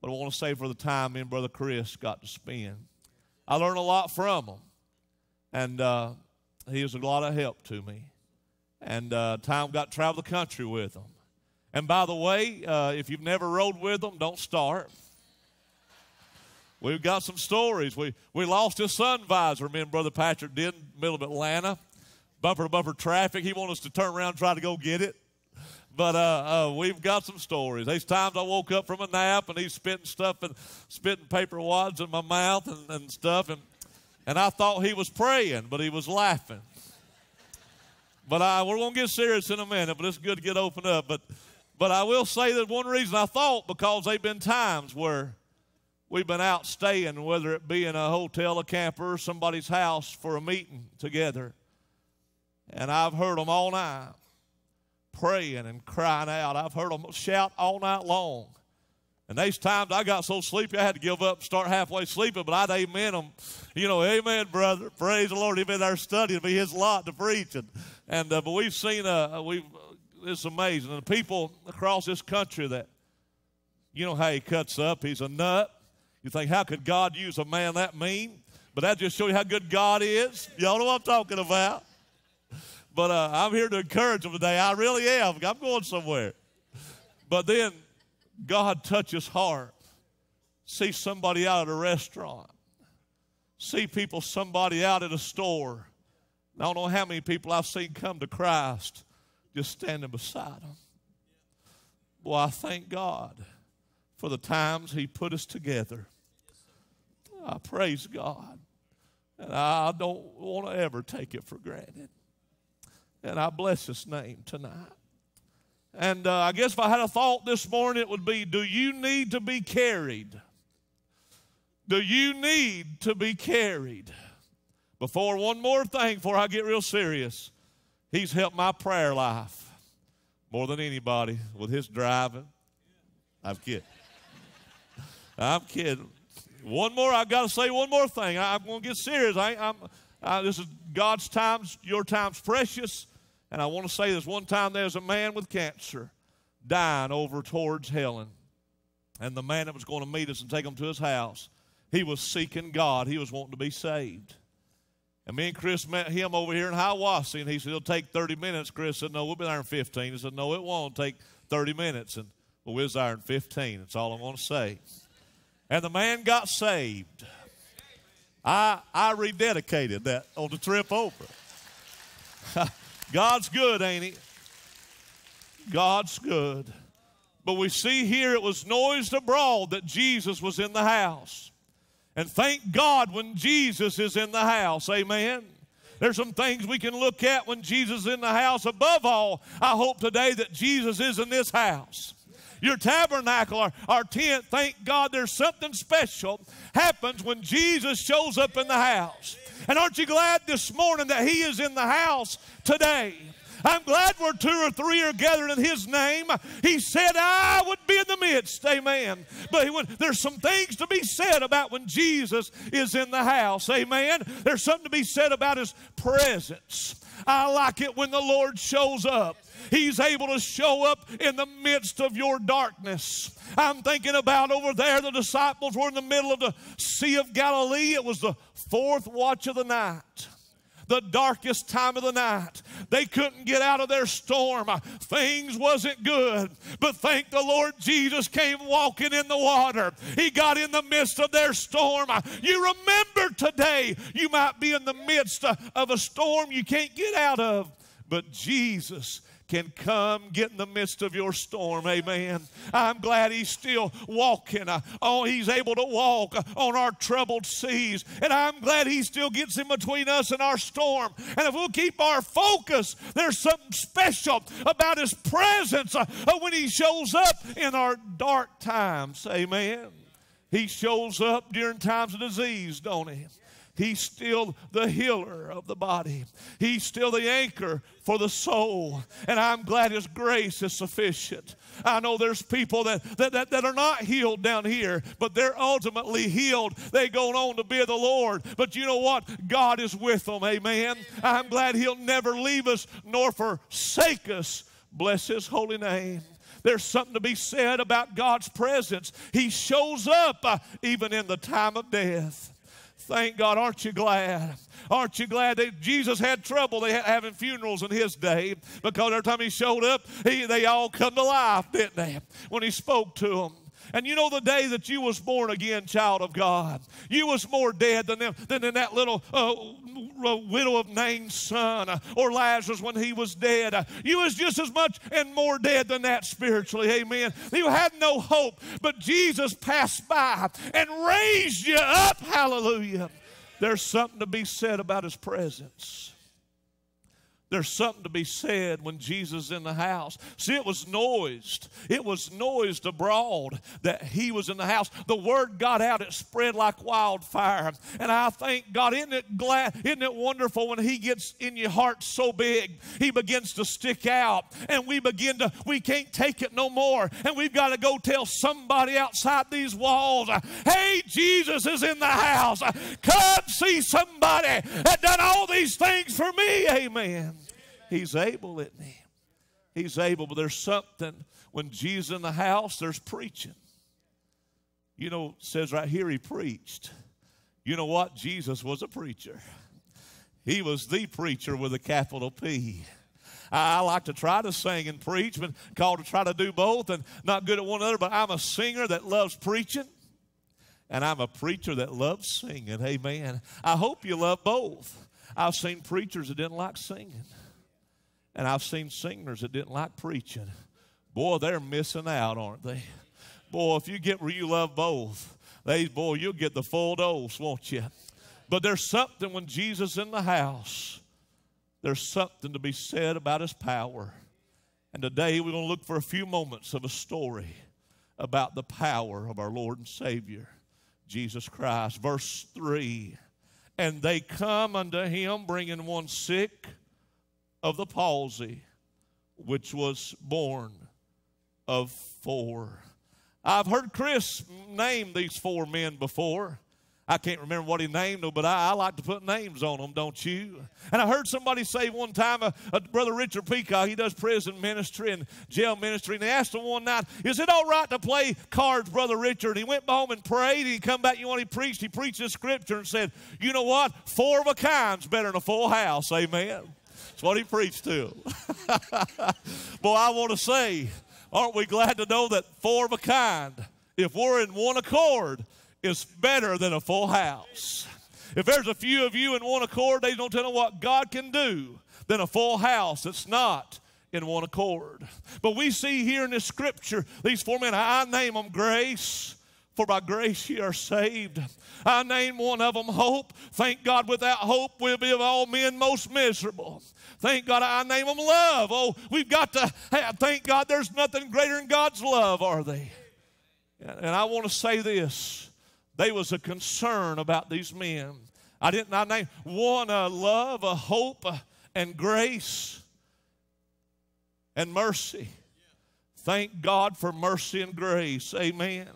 but I want to say for the time me and Brother Chris got to spend. I learned a lot from them, and uh, he was a lot of help to me. And uh, time got to travel the country with him. And by the way, uh, if you've never rode with them, don't start. We've got some stories. We, we lost his sun visor, me and Brother Patrick did in the middle of Atlanta. Bumper to bumper traffic. He wanted us to turn around and try to go get it. But uh, uh, we've got some stories. These times I woke up from a nap and he's spitting stuff and spitting paper wads in my mouth and, and stuff. And, and I thought he was praying, but he was laughing. But I, we're going to get serious in a minute, but it's good to get opened up. But, but I will say that one reason I thought, because there have been times where we've been out staying, whether it be in a hotel, a camper, or somebody's house for a meeting together. And I've heard them all night praying and crying out. I've heard them shout all night long. And there's times I got so sleepy I had to give up, start halfway sleeping, but I'd amen them. You know, amen, brother. Praise the Lord. He'd been there studying. It'd be his lot to preach. And, and uh, but we've seen, uh, we've, it's amazing. And the people across this country that You know how he cuts up? He's a nut. You think, how could God use a man that mean? But that just shows you how good God is. Y'all know what I'm talking about. But uh, I'm here to encourage them today. I really am. I'm going somewhere. But then God touches heart. See somebody out at a restaurant. See people, somebody out at a store. I don't know how many people I've seen come to Christ just standing beside them. Well, I thank God for the times He put us together. I praise God. And I don't want to ever take it for granted. And I bless His name tonight. And uh, I guess if I had a thought this morning, it would be Do you need to be carried? Do you need to be carried? Before one more thing, before I get real serious, He's helped my prayer life more than anybody with His driving. I'm kidding. I'm kidding. One more, I've got to say one more thing. I, am going to get serious. I, am I, this is God's time, your time's precious. And I want to say this one time there's a man with cancer dying over towards Helen. And the man that was going to meet us and take him to his house, he was seeking God. He was wanting to be saved. And me and Chris met him over here in Hiawassee, and he said, It'll take 30 minutes. Chris said, No, we'll be there in 15. He said, No, it won't take 30 minutes. And well, we was there in 15. That's all I want to say. And the man got saved. I, I rededicated that on the trip over. [laughs] God's good, ain't he? God's good. But we see here it was noised abroad that Jesus was in the house. And thank God when Jesus is in the house. Amen. There's some things we can look at when Jesus is in the house. Above all, I hope today that Jesus is in this house. Your tabernacle, our, our tent, thank God there's something special happens when Jesus shows up in the house. And aren't you glad this morning that He is in the house today? I'm glad where two or three are gathered in His name. He said, I would be in the midst. Amen. But there's some things to be said about when Jesus is in the house. Amen. There's something to be said about His presence. I like it when the Lord shows up. He's able to show up in the midst of your darkness. I'm thinking about over there, the disciples were in the middle of the Sea of Galilee. It was the fourth watch of the night the darkest time of the night. They couldn't get out of their storm. Things wasn't good. But thank the Lord Jesus came walking in the water. He got in the midst of their storm. You remember today, you might be in the midst of a storm you can't get out of. But Jesus can come get in the midst of your storm. Amen. I'm glad he's still walking. Oh, he's able to walk on our troubled seas. And I'm glad he still gets in between us and our storm. And if we'll keep our focus, there's something special about his presence uh, when he shows up in our dark times. Amen. He shows up during times of disease, don't he? He's still the healer of the body. He's still the anchor for the soul. And I'm glad His grace is sufficient. I know there's people that, that, that, that, are not healed down here, but they're ultimately healed. They go on to be the Lord. But you know what? God is with them. Amen. I'm glad He'll never leave us nor forsake us. Bless His holy name. There's something to be said about God's presence. He shows up uh, even in the time of death. Thank God. Aren't you glad? Aren't you glad that Jesus had trouble they had having funerals in his day because every time he showed up, he, they all come to life, didn't they? When he spoke to them. And you know the day that you was born again, child of God, you was more dead than, them, than in that little uh, widow of Nain's son uh, or Lazarus when he was dead. Uh, you was just as much and more dead than that spiritually. Amen. You had no hope, but Jesus passed by and raised you up. Hallelujah. There's something to be said about his presence. There's something to be said when Jesus is in the house. See, it was noised. It was noised abroad that he was in the house. The word got out, it spread like wildfire. And I thank God, isn't it glad, isn't it wonderful when he gets in your heart so big, he begins to stick out. And we begin to, we can't take it no more. And we've got to go tell somebody outside these walls, hey, Jesus is in the house. Come see somebody that done all these things for me. Amen. He's able, isn't he? He's able, but there's something when Jesus in the house, there's preaching. You know, says right here he preached. You know what? Jesus was a preacher. He was the preacher with a capital P. I like to try to sing and preach, but called to try to do both and not good at one another. But I'm a singer that loves preaching, and I'm a preacher that loves singing. Amen. I hope you love both. I've seen preachers that didn't like singing, and I've seen singers that didn't like preaching. Boy, they're missing out, aren't they? Boy, if you get where you love both, they boy, you'll get the full dose, won't you? But there's something when Jesus in the house, there's something to be said about his power. And today we're going to look for a few moments of a story about the power of our Lord and Savior, Jesus Christ. Verse 3 And they come unto him, bringing one sick of the palsy, which was borne of four. I've heard Chris name these four men before. I can't remember what he named them, but I, I, like to put names on them, don't you? And I heard somebody say one time, uh, uh, Brother Richard Peacock, he does prison ministry and jail ministry, and they asked him one night, Is it all right to play cards, Brother Richard? He went home and prayed, and he come back, you know what he preached? He preached the scripture and said, You know what? Four of a kind's better than a full house, amen. That's what he preached to. [laughs] Boy, I want to say, aren't we glad to know that four of a kind, if we're in one accord, is better than a full house. If there's a few of you in one accord, they don't tell them what God can do than a full house that's not in one accord. But we see here in this scripture, these four men, I name them grace, for by grace ye are saved. I name one of them hope. Thank God without hope we'll be of all men most miserable. Thank God I name them love. Oh, we've got to have, thank God there's nothing greater than God's love, are they? And I want to say this they was a concern about these men. I didn't I name one a love, a hope, and grace and mercy. Thank God for mercy and grace. Amen.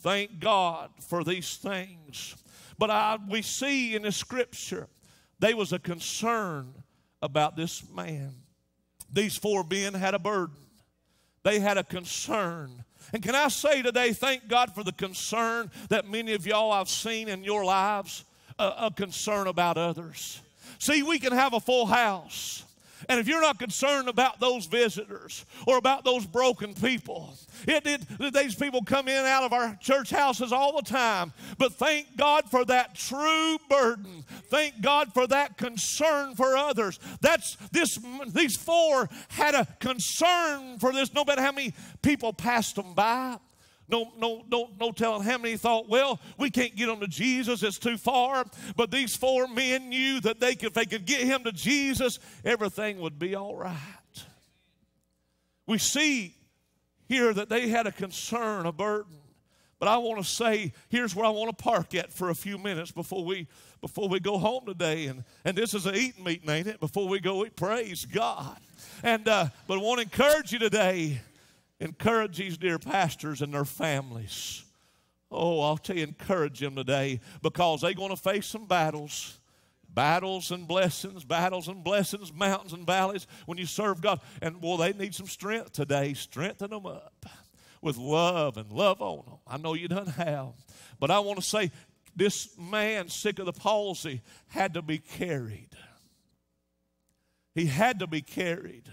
Thank God for these things. But I, we see in the scripture, there was a concern about this man. These four men had a burden, they had a concern. And can I say today, thank God for the concern that many of y'all I've seen in your lives, a, a concern about others. See, we can have a full house. And if you're not concerned about those visitors or about those broken people, it did these people come in out of our church houses all the time. But thank God for that true burden. Thank God for that concern for others. That's this these four had a concern for this, no matter how many people passed them by. No, no, no, no telling how many thought, well, we can't get them to Jesus, it's too far. But these four men knew that they could, if they could get him to Jesus, everything would be all right. We see here that they had a concern, a burden. But I want to say, here's where I want to park at for a few minutes before we before we go home today. And, and this is an eating meeting, ain't it? Before we go eat, praise God. And uh, but I want to encourage you today encourage these dear pastors and their families. Oh, I'll tell you, encourage them today because they're going to face some battles. Battles and blessings, battles and blessings, mountains and valleys when you serve God. And boy, they need some strength today. Strengthen them up with love and love on them. I know you don't have. But I want to say this man sick of the palsy had to be carried. He had to be carried.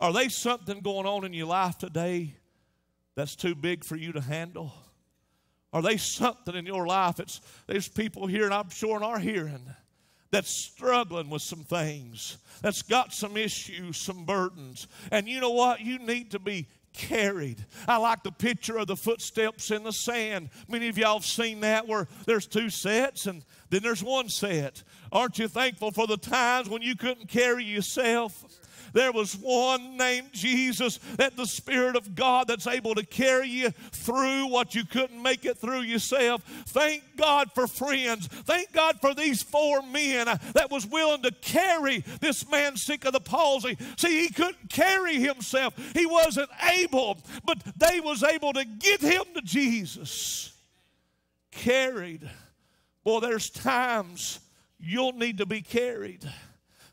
Are they something going on in your life today that's too big for you to handle? Are they something in your life? It's, there's people here, and I'm sure in our hearing, that's struggling with some things, that's got some issues, some burdens. And you know what? You need to be carried. I like the picture of the footsteps in the sand. Many of y'all have seen that where there's two sets and then there's one set. Aren't you thankful for the times when you couldn't carry yourself? There was one named Jesus that the Spirit of God that's able to carry you through what you couldn't make it through yourself. Thank God for friends. Thank God for these four men that was willing to carry this man sick of the palsy. See, he couldn't carry himself. He wasn't able, but they was able to get him to Jesus. Carried. Boy, there's times you'll need to be carried.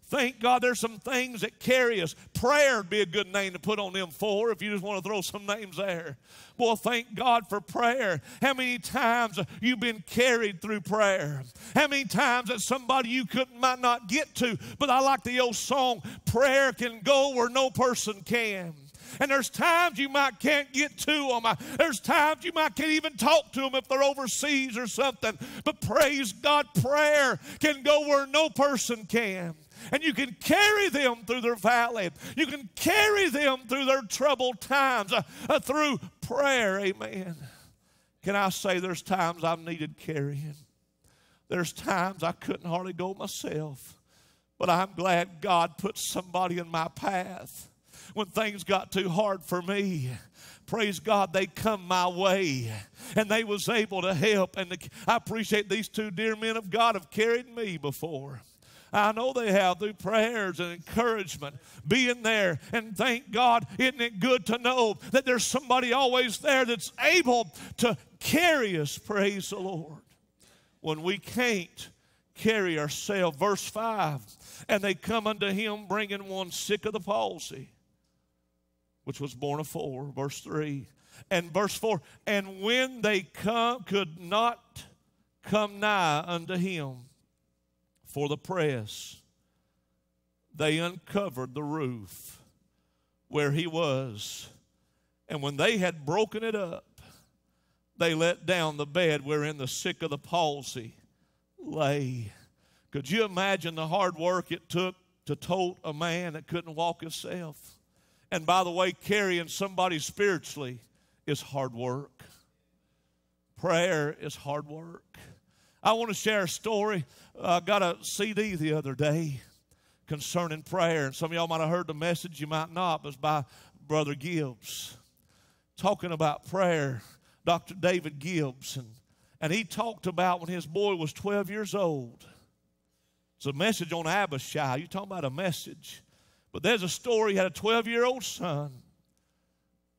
Thank God there's some things that carry us. Prayer would be a good name to put on them for if you just want to throw some names there. Boy, thank God for prayer. How many times you've been carried through prayer? How many times that somebody you couldn't might not get to? But I like the old song, prayer can go where no person can. And there's times you might can't get to them. There's times you might can't even talk to them if they're overseas or something. But praise God, prayer can go where no person can and you can carry them through their valley. You can carry them through their troubled times uh, uh, through prayer. Amen. Can I say there's times I've needed carrying? There's times I couldn't hardly go myself. But I'm glad God put somebody in my path when things got too hard for me praise God, they come my way and they was able to help. And I appreciate these two dear men of God have carried me before. I know they have through prayers and encouragement, being there. And thank God, isn't it good to know that there's somebody always there that's able to carry us? Praise the Lord. When we can't carry ourselves. Verse 5 And they come unto him bringing one sick of the palsy, which was borne of four. Verse 3. And verse 4 And when they come, could not come nigh unto him for the press, they uncovered the roof where he was. And when they had broken it up, they let down the bed wherein the sick of the palsy lay. Could you imagine the hard work it took to tote a man that couldn't walk himself? And by the way, carrying somebody spiritually is hard work. Prayer is hard work. I want to share a story. Uh, I got a CD the other day concerning prayer, and some of y'all might have heard the message, you might not, but it's by Brother Gibbs. Talking about prayer, Dr. David Gibbs, and, and he talked about when his boy was 12 years old. It's a message on Abishai. You're talking about a message. But there's a story. He had a 12 year old son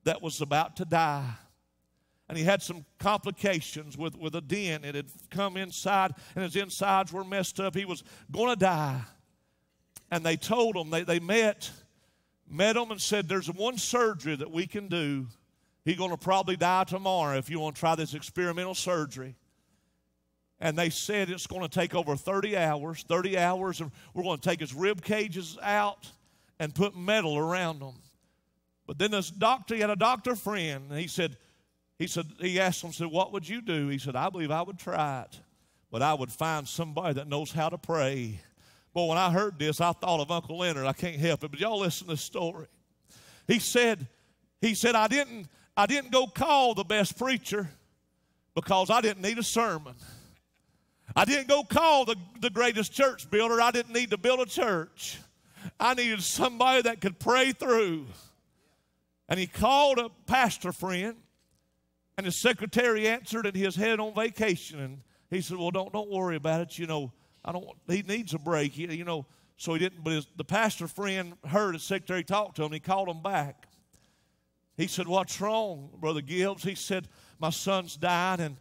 that was about to die and he had some complications with, with a dent. It had come inside, and his insides were messed up. He was going to die. And they told him, they, they met, met him and said, There's one surgery that we can do. He's going to probably die tomorrow if you want to try this experimental surgery. And they said it's going to take over 30 hours, 30 hours, and we're going to take his rib cages out and put metal around them. But then this doctor, he had a doctor friend, and he said, he said, he asked him, said, What would you do? He said, I believe I would try it, but I would find somebody that knows how to pray. Boy, when I heard this, I thought of Uncle Leonard. I can't help it, but y'all listen to this story. He said, he said, I didn't, I didn't go call the best preacher because I didn't need a sermon. I didn't go call the, the greatest church builder. I didn't need to build a church. I needed somebody that could pray through. And he called a pastor friend and his secretary answered, and he was headed on vacation. And he said, "Well, don't don't worry about it. You know, I don't. He needs a break. He, you know." So he didn't. But his, the pastor friend heard his secretary talk to him. He called him back. He said, "What's wrong, brother Gibbs?" He said, "My son's dying, and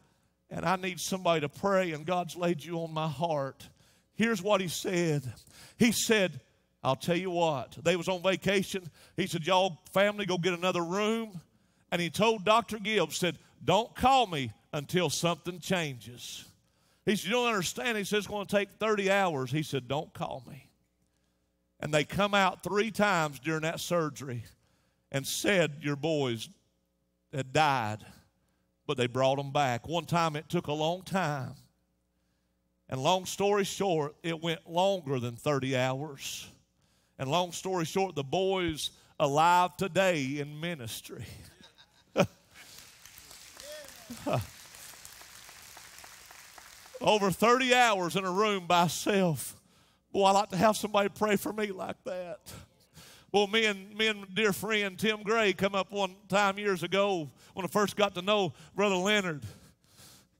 and I need somebody to pray. And God's laid you on my heart." Here's what he said. He said, "I'll tell you what." They was on vacation. He said, "Y'all family go get another room." And he told Dr. Gibbs, said, don't call me until something changes. He said, You don't understand. He said, It's going to take 30 hours. He said, Don't call me. And they come out three times during that surgery and said, Your boys had died, but they brought them back. One time it took a long time. And long story short, it went longer than 30 hours. And long story short, the boys alive today in ministry. Over 30 hours in a room by self. Boy, I like to have somebody pray for me like that. Well, me and me and dear friend Tim Gray come up one time years ago when I first got to know Brother Leonard,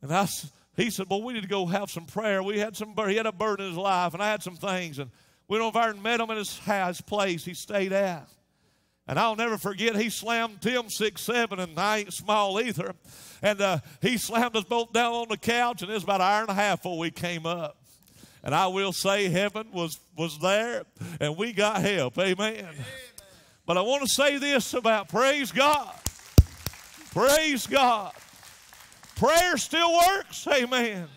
and I he said, "Well, we need to go have some prayer." We had some he had a burden in his life, and I had some things, and we went over and met him in his, his place he stayed at. And I'll never forget, he slammed Tim six seven, and I ain't small either. And uh, he slammed us both down on the couch, and it was about an hour and a half before we came up. And I will say heaven was, was there and we got help. Amen. But I want to say this about praise God. Praise God. Prayer still works. Amen.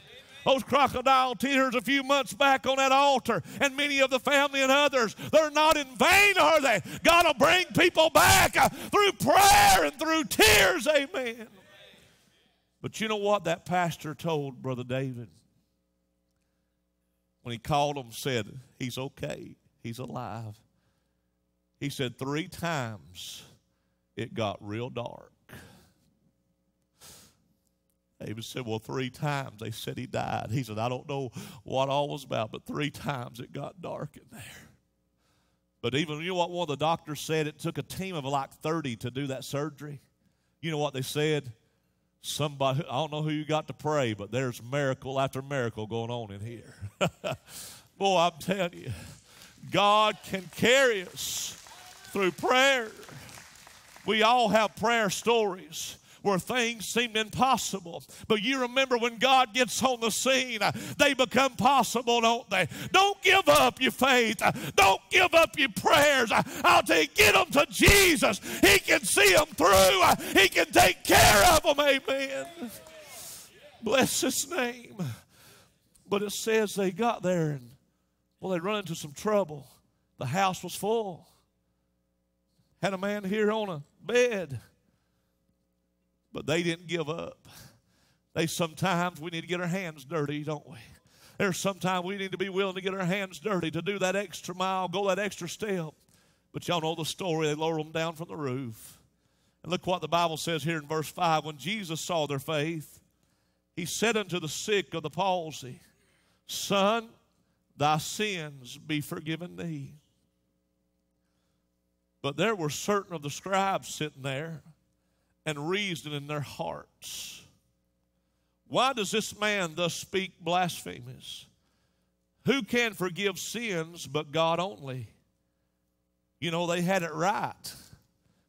Those crocodile tears a few months back on that altar, and many of the family and others, they're not in vain, are they? God will bring people back uh, through prayer and through tears. Amen. But you know what that pastor told Brother David? When he called him, said, He's okay, he's alive. He said, Three times it got real dark. David said, Well, three times they said he died. He said, I don't know what all was about, but three times it got dark in there. But even, you know what one of the doctors said? It took a team of like 30 to do that surgery. You know what they said? Somebody, I don't know who you got to pray, but there's miracle after miracle going on in here. [laughs] Boy, I'm telling you, God can carry us through prayer. We all have prayer stories where things seemed impossible. But you remember when God gets on the scene, they become possible, don't they? Don't give up your faith. Don't give up your prayers. I'll tell you, get them to Jesus. He can see them through, He can take care of them. Amen. Bless His name. But it says they got there and, well, they run into some trouble. The house was full. Had a man here on a bed. But they didn't give up. They sometimes we need to get our hands dirty, don't we? There's sometimes we need to be willing to get our hands dirty to do that extra mile, go that extra step. But y'all know the story. They lower them down from the roof. And look what the Bible says here in verse 5. When Jesus saw their faith, he said unto the sick of the palsy, Son, thy sins be forgiven thee. But there were certain of the scribes sitting there and reason in their hearts. Why does this man thus speak blasphemies? Who can forgive sins but God only? You know, they had it right,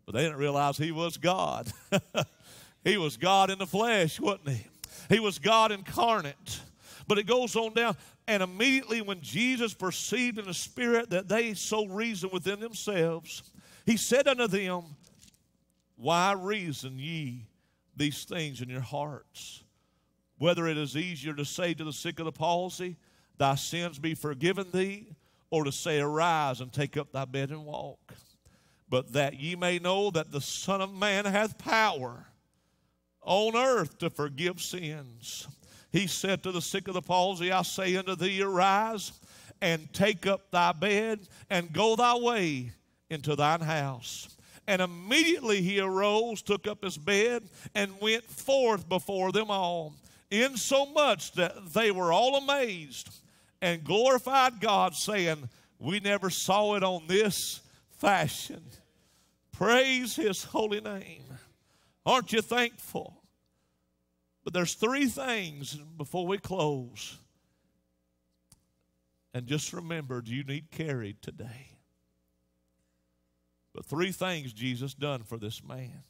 but they didn't realize he was God. [laughs] he was God in the flesh, wasn't he? He was God incarnate. But it goes on down, and immediately when Jesus perceived in the spirit that they so reasoned within themselves, he said unto them, Why reason ye these things in your hearts? Whether it is easier to say to the sick of the palsy, Thy sins be forgiven thee, or to say, Arise and take up thy bed and walk. But that ye may know that the Son of Man hath power on earth to forgive sins. He said to the sick of the palsy, I say unto thee, Arise and take up thy bed and go thy way into thine house. And immediately he arose, took up his bed, and went forth before them all, insomuch that they were all amazed and glorified God, saying, We never saw it on this fashion. Praise his holy name. Aren't you thankful? But there's three things before we close. And just remember, you need carried today. But three things Jesus done for this man.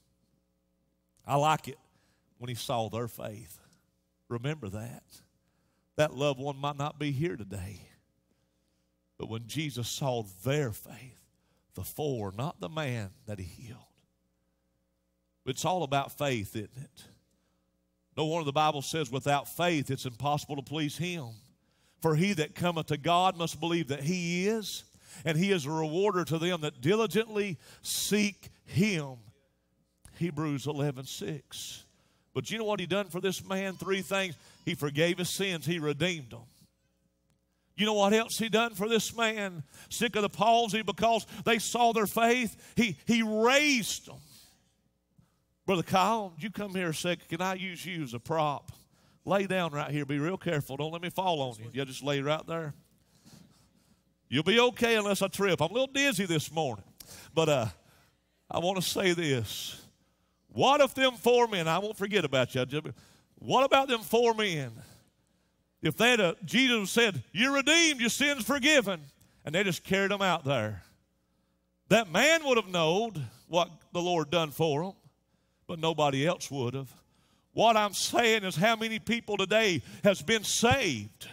I like it when he saw their faith. Remember that. That loved one might not be here today. But when Jesus saw their faith, the four, not the man that he healed. It's all about faith, isn't it? No one wonder the Bible says, without faith it's impossible to please him. For he that cometh to God must believe that he is, and he is a rewarder to them that diligently seek him. Hebrews 11 6. But you know what he done for this man? Three things. He forgave his sins, he redeemed them. You know what else he done for this man? Sick of the palsy because they saw their faith. He, he raised them. Brother Kyle, you come here a second. Can I use you as a prop? Lay down right here. Be real careful. Don't let me fall on you. You just lay right there. You'll be okay unless I trip. I'm a little dizzy this morning. But uh, I want to say this. What if them four men, I won't forget about you. What about them four men? If they had a, Jesus said, You're redeemed, your sins forgiven, and they just carried them out there. That man would have known what the Lord done for them, but nobody else would have. What I'm saying is how many people today has been saved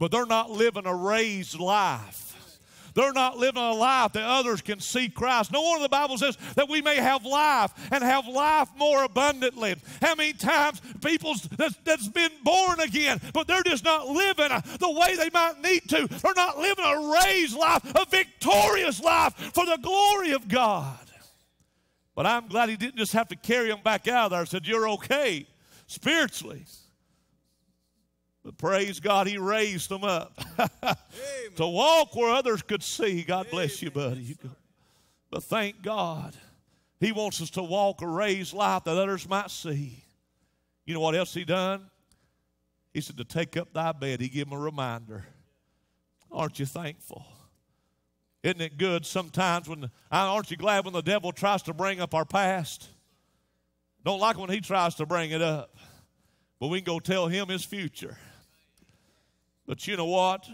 but they're not living a raised life. They're not living a life that others can see Christ. No wonder the Bible says that we may have life and have life more abundantly. How many times people that's, that's been born again, but they're just not living the way they might need to. They're not living a raised life, a victorious life for the glory of God. But I'm glad he didn't just have to carry them back out there. Said, You're okay spiritually. Praise God, He raised them up [laughs] to walk where others could see. God bless you, buddy. You but thank God, He wants us to walk a raised life that others might see. You know what else He done? He said to take up thy bed. He gave him a reminder. Aren't you thankful? Isn't it good sometimes when, aren't you glad when the devil tries to bring up our past? Don't like when he tries to bring it up. But we can go tell him his future. But you know what?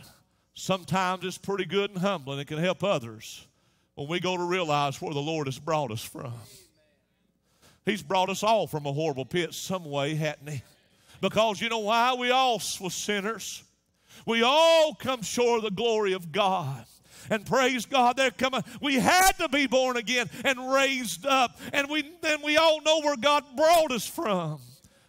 Sometimes it's pretty good and humbling. It can help others when we go to realize where the Lord has brought us from. He's brought us all from a horrible pit some way, hadn't he? Because you know why? We all were sinners. We all come short of the glory of God. And praise God, they're coming. We had to be born again and raised up. And we then we all know where God brought us from.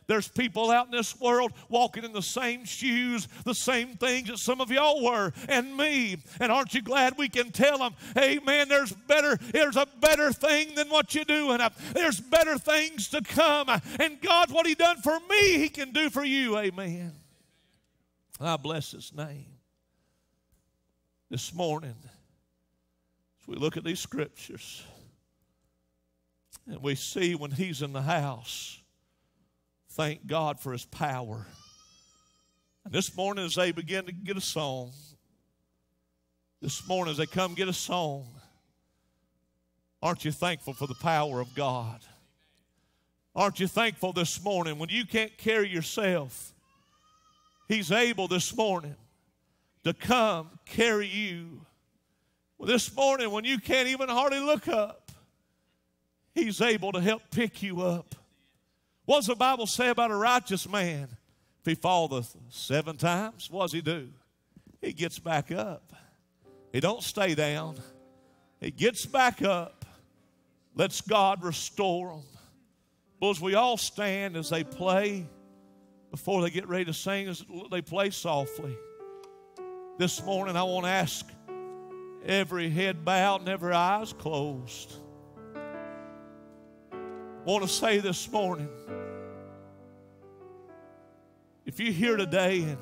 There's people out in this world walking in the same shoes, the same things that some of y'all were, and me. And aren't you glad we can tell them, hey, man, there's better, there's a better thing than what you're doing. There's better things to come. And God, what He done for me, He can do for you. Amen. I bless His name. This morning, as we look at these scriptures, and we see when He's in the house, thank God for His power. And this morning, as they begin to get a song, this morning, as they come get a song, aren't you thankful for the power of God? Aren't you thankful this morning when you can't carry yourself? He's able this morning to come carry you. Well, this morning, when you can't even hardly look up, He's able to help pick you up. What does the Bible say about a righteous man? If he fall seven times, what does he do? He gets back up. He don't stay down. He gets back up. Lets God restore him. As we all stand as they play, before they get ready to sing, as they play softly, this morning I want to ask every head bowed and every eyes closed. Want to say this morning if you're here today and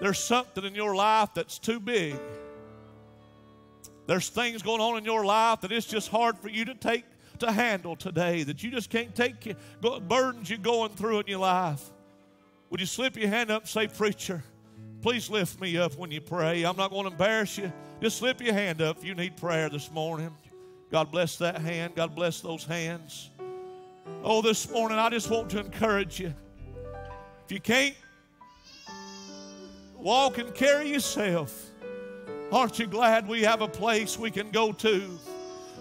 there's something in your life that's too big, there's things going on in your life that it's just hard for you to take to handle today, that you just can't take burdens you're going through in your life. Would you slip your hand up and say, Preacher, please lift me up when you pray? I'm not going to embarrass you. Just slip your hand up if you need prayer this morning. God bless that hand. God bless those hands. Oh, this morning, I just want to encourage you. If you can't walk and carry yourself, aren't you glad we have a place we can go to?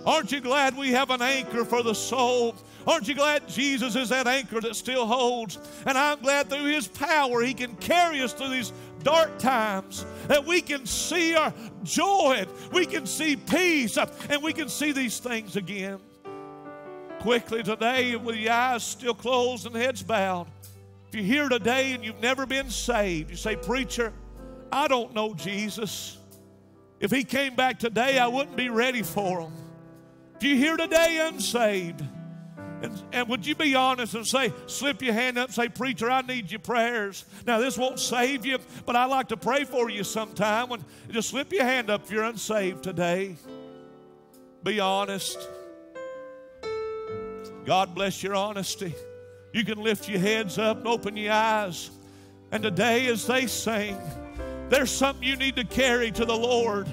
Aren't you glad we have an anchor for the soul? Aren't you glad Jesus is that anchor that still holds? And I'm glad through His power He can carry us through these dark times that we can see our joy, we can see peace, and we can see these things again. Quickly today, with your eyes still closed and heads bowed, if you're here today and you've never been saved, you say, Preacher, I don't know Jesus. If he came back today, I wouldn't be ready for him. If you're here today unsaved, and, and, would you be honest and say, slip your hand up say, Preacher, I need your prayers. Now, this won't save you, but I'd like to pray for you sometime. When, just slip your hand up if you're unsaved today. Be honest. God bless your honesty. You can lift your heads up and open your eyes. And today, as they sing, there's something you need to carry to the Lord.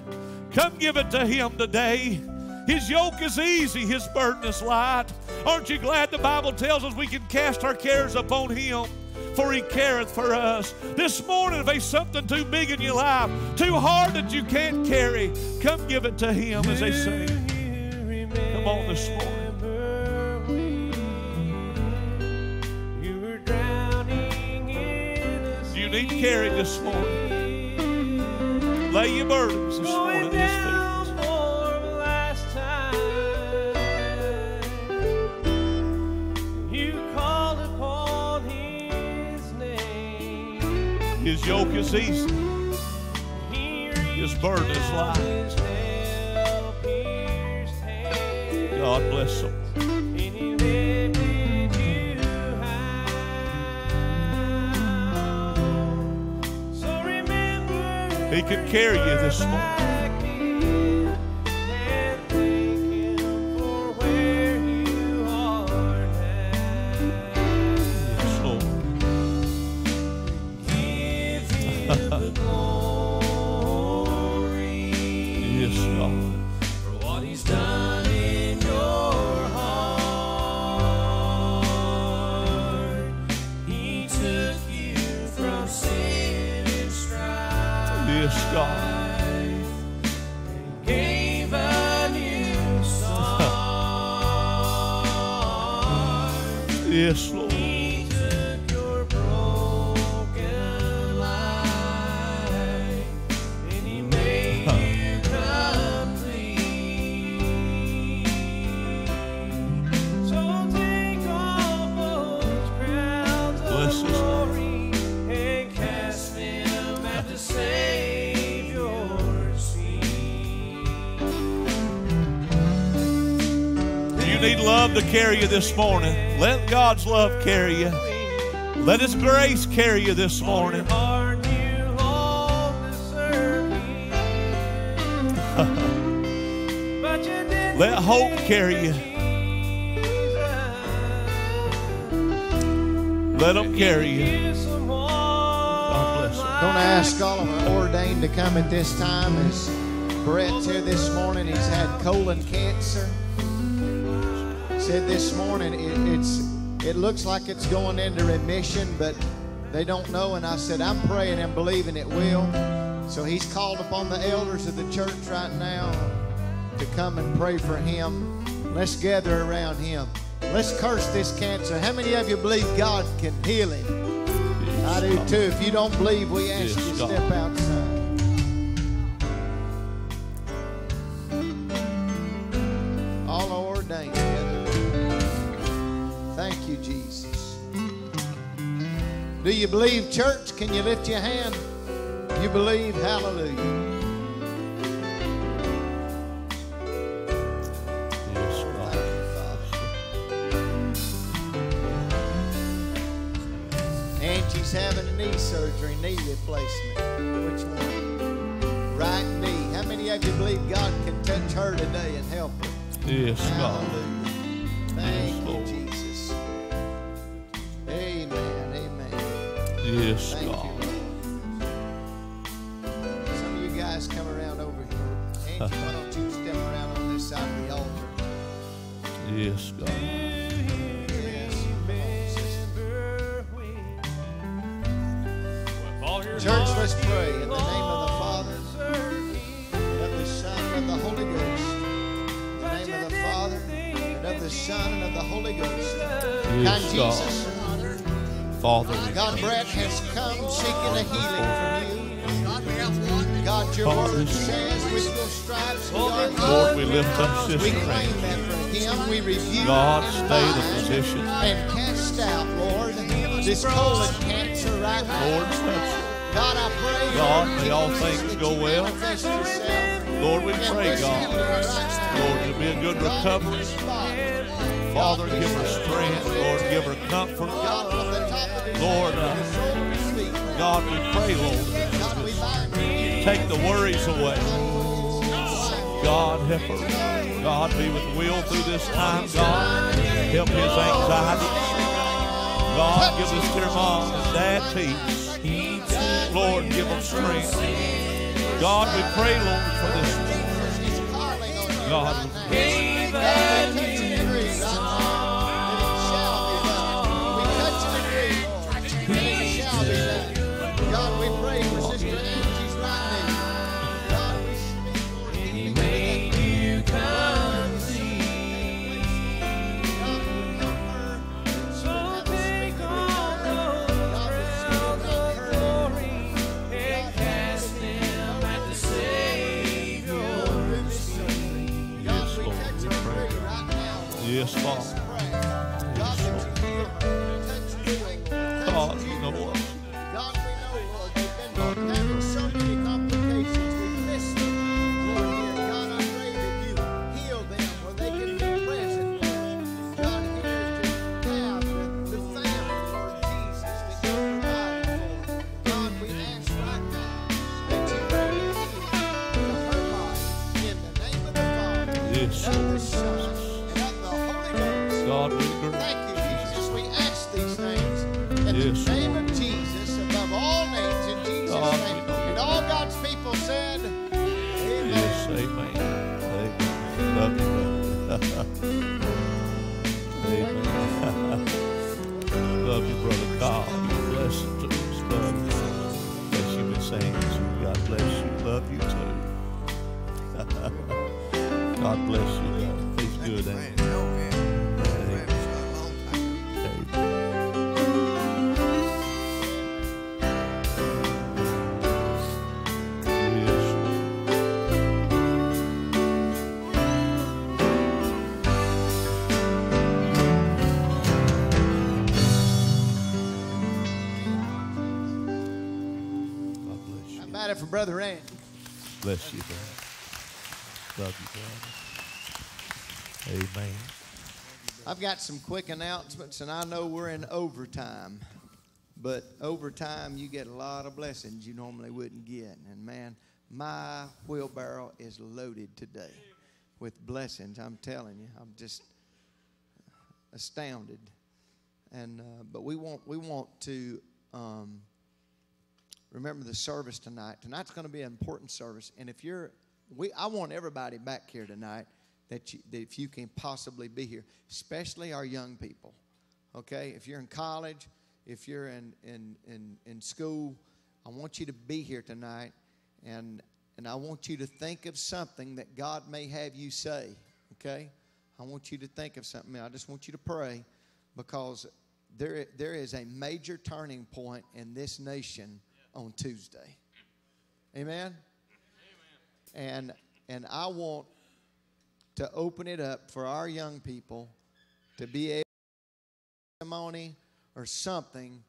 Come give it to Him today. His yoke is easy, His burden is light. Aren't you glad the Bible tells us we can cast our cares upon Him? For he careth for us. This morning, if there's something too big in your life, too hard that you can't carry, come give it to him as they sing. Come on this morning. You need carried this morning, lay your burdens this morning His yoke is easy, His burden is light. God bless them. He can carry you this morning. Yes, God. Gave a new song. [laughs] Yes, Lord. Love to carry you this morning. Let God's love carry you. Let His grace carry you this morning. Heart you long to serve me. But you didn't Let hope carry you. Let Him carry you. God bless you. Going to ask all of our ordained to come at this time as Brett's here this morning. He's had colon cancer. Said this morning it, it's it looks like it's going into remission, but they don't know. And I said I'm praying and believing it will. So he's called upon the elders of the church right now to come and pray for him. Let's gather around him. Let's curse this cancer. How many of you believe God can heal him? I do too. If you don't believe, we ask you to step outside. You believe, church? Can you lift your hand? You believe? Hallelujah. This colon cancer right now. Lord. God, I pray, God, may all things go well. Lord, we pray, God. him right now. Lord, to be a good recovery. Father, give her strength. Lord, give her comfort. God, from the top of his Lord, uh, the sole of his feet. God, we pray, Lord, God, we bind you. take the worries away. God, help her. God, be with Will through this time. God, help his anxiety. God, give this dear mom and dad peace. Lord, give them strength. God, we pray, Lord, for this. God, Brother Randy? Bless you, brother. Love you, brother. Amen. I've got some quick announcements, and I know we're in overtime. But overtime, you get a lot of blessings you normally wouldn't get. And man, my wheelbarrow is loaded today with blessings. I'm telling you, I'm just astounded. And uh, but we want we want to um, remember the service tonight. Tonight's going to be an important service, and if you're, we I want everybody back here tonight that, you, that if you can possibly be here, especially our young people. Okay, if you're in college, if you're in in in, in school, I want you to be here tonight, and and I want you to think of something that God may have you say. Okay, I want you to think of something. I just want you to pray because there, there is a major turning point in this nation on Tuesday. Amen? And, and I want to open it up for our young people to be able to testimony or something.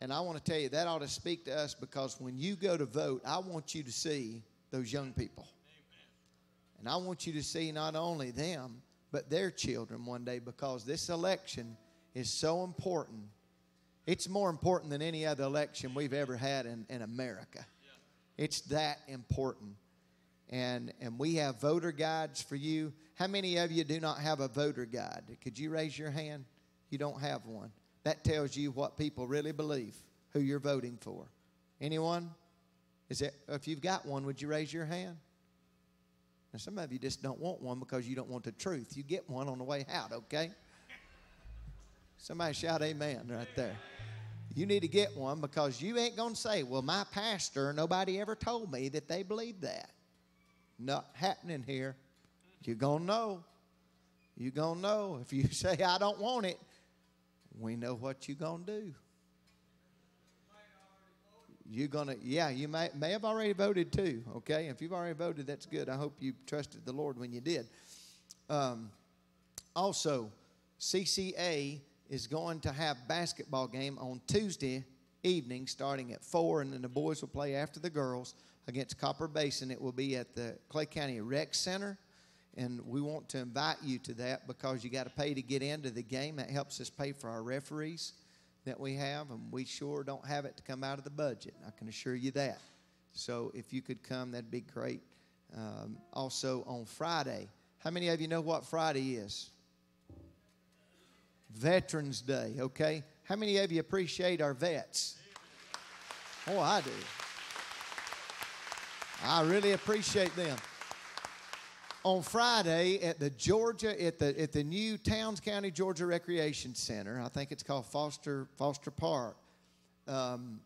And I want to tell you, that ought to speak to us because when you go to vote, I want you to see those young people. Amen. And I want you to see not only them, but their children one day because this election is so important. It's more important than any other election we've ever had in, in America. It's that important. And, and we have voter guides for you. How many of you do not have a voter guide? Could you raise your hand? You don't have one. That tells you what people really believe, who you're voting for. Anyone? Is it, if you've got one, would you raise your hand? Now, some of you just don't want one because you don't want the truth. You get one on the way out, okay? Somebody shout amen right there. You need to get one because you ain't going to say, well, my pastor, nobody ever told me that they believe that. Not happening here. You're going to know. You're going to know. If you [laughs] say, I don't want it, we know what you're going to do. You're going to, yeah, you may, may have already voted too, okay? If you've already voted, that's good. I hope you trusted the Lord when you did. Um, also, CCA is going to have basketball game on Tuesday evening starting at 4 and then the boys will play after the girls against Copper Basin. It will be at the Clay County Rec Center and we want to invite you to that because you got to pay to get into the game. That helps us pay for our referees that we have and we sure don't have it to come out of the budget. I can assure you that. So if you could come, that'd be great. Um, also on Friday, how many of you know what Friday is? Veterans Day, okay? How many of you appreciate our vets? Oh, I do. I really appreciate them. On Friday at the Georgia at the at the new Towns County Georgia Recreation Center, I think it's called Foster Foster Park. Um,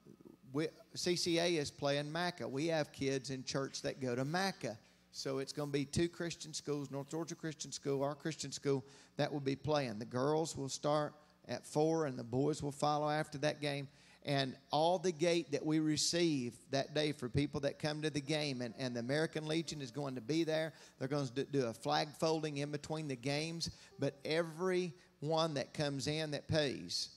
we, CCA is playing Macca. We have kids in church that go to Macca. So it's going to be two Christian schools, North Georgia Christian School, our Christian school, that will be playing. The girls will start at four, and the boys will follow after that game. And all the gate that we receive that day for people that come to the game, and, and the American Legion is going to be there. They're going to do a flag folding in between the games. But every one that comes in that pays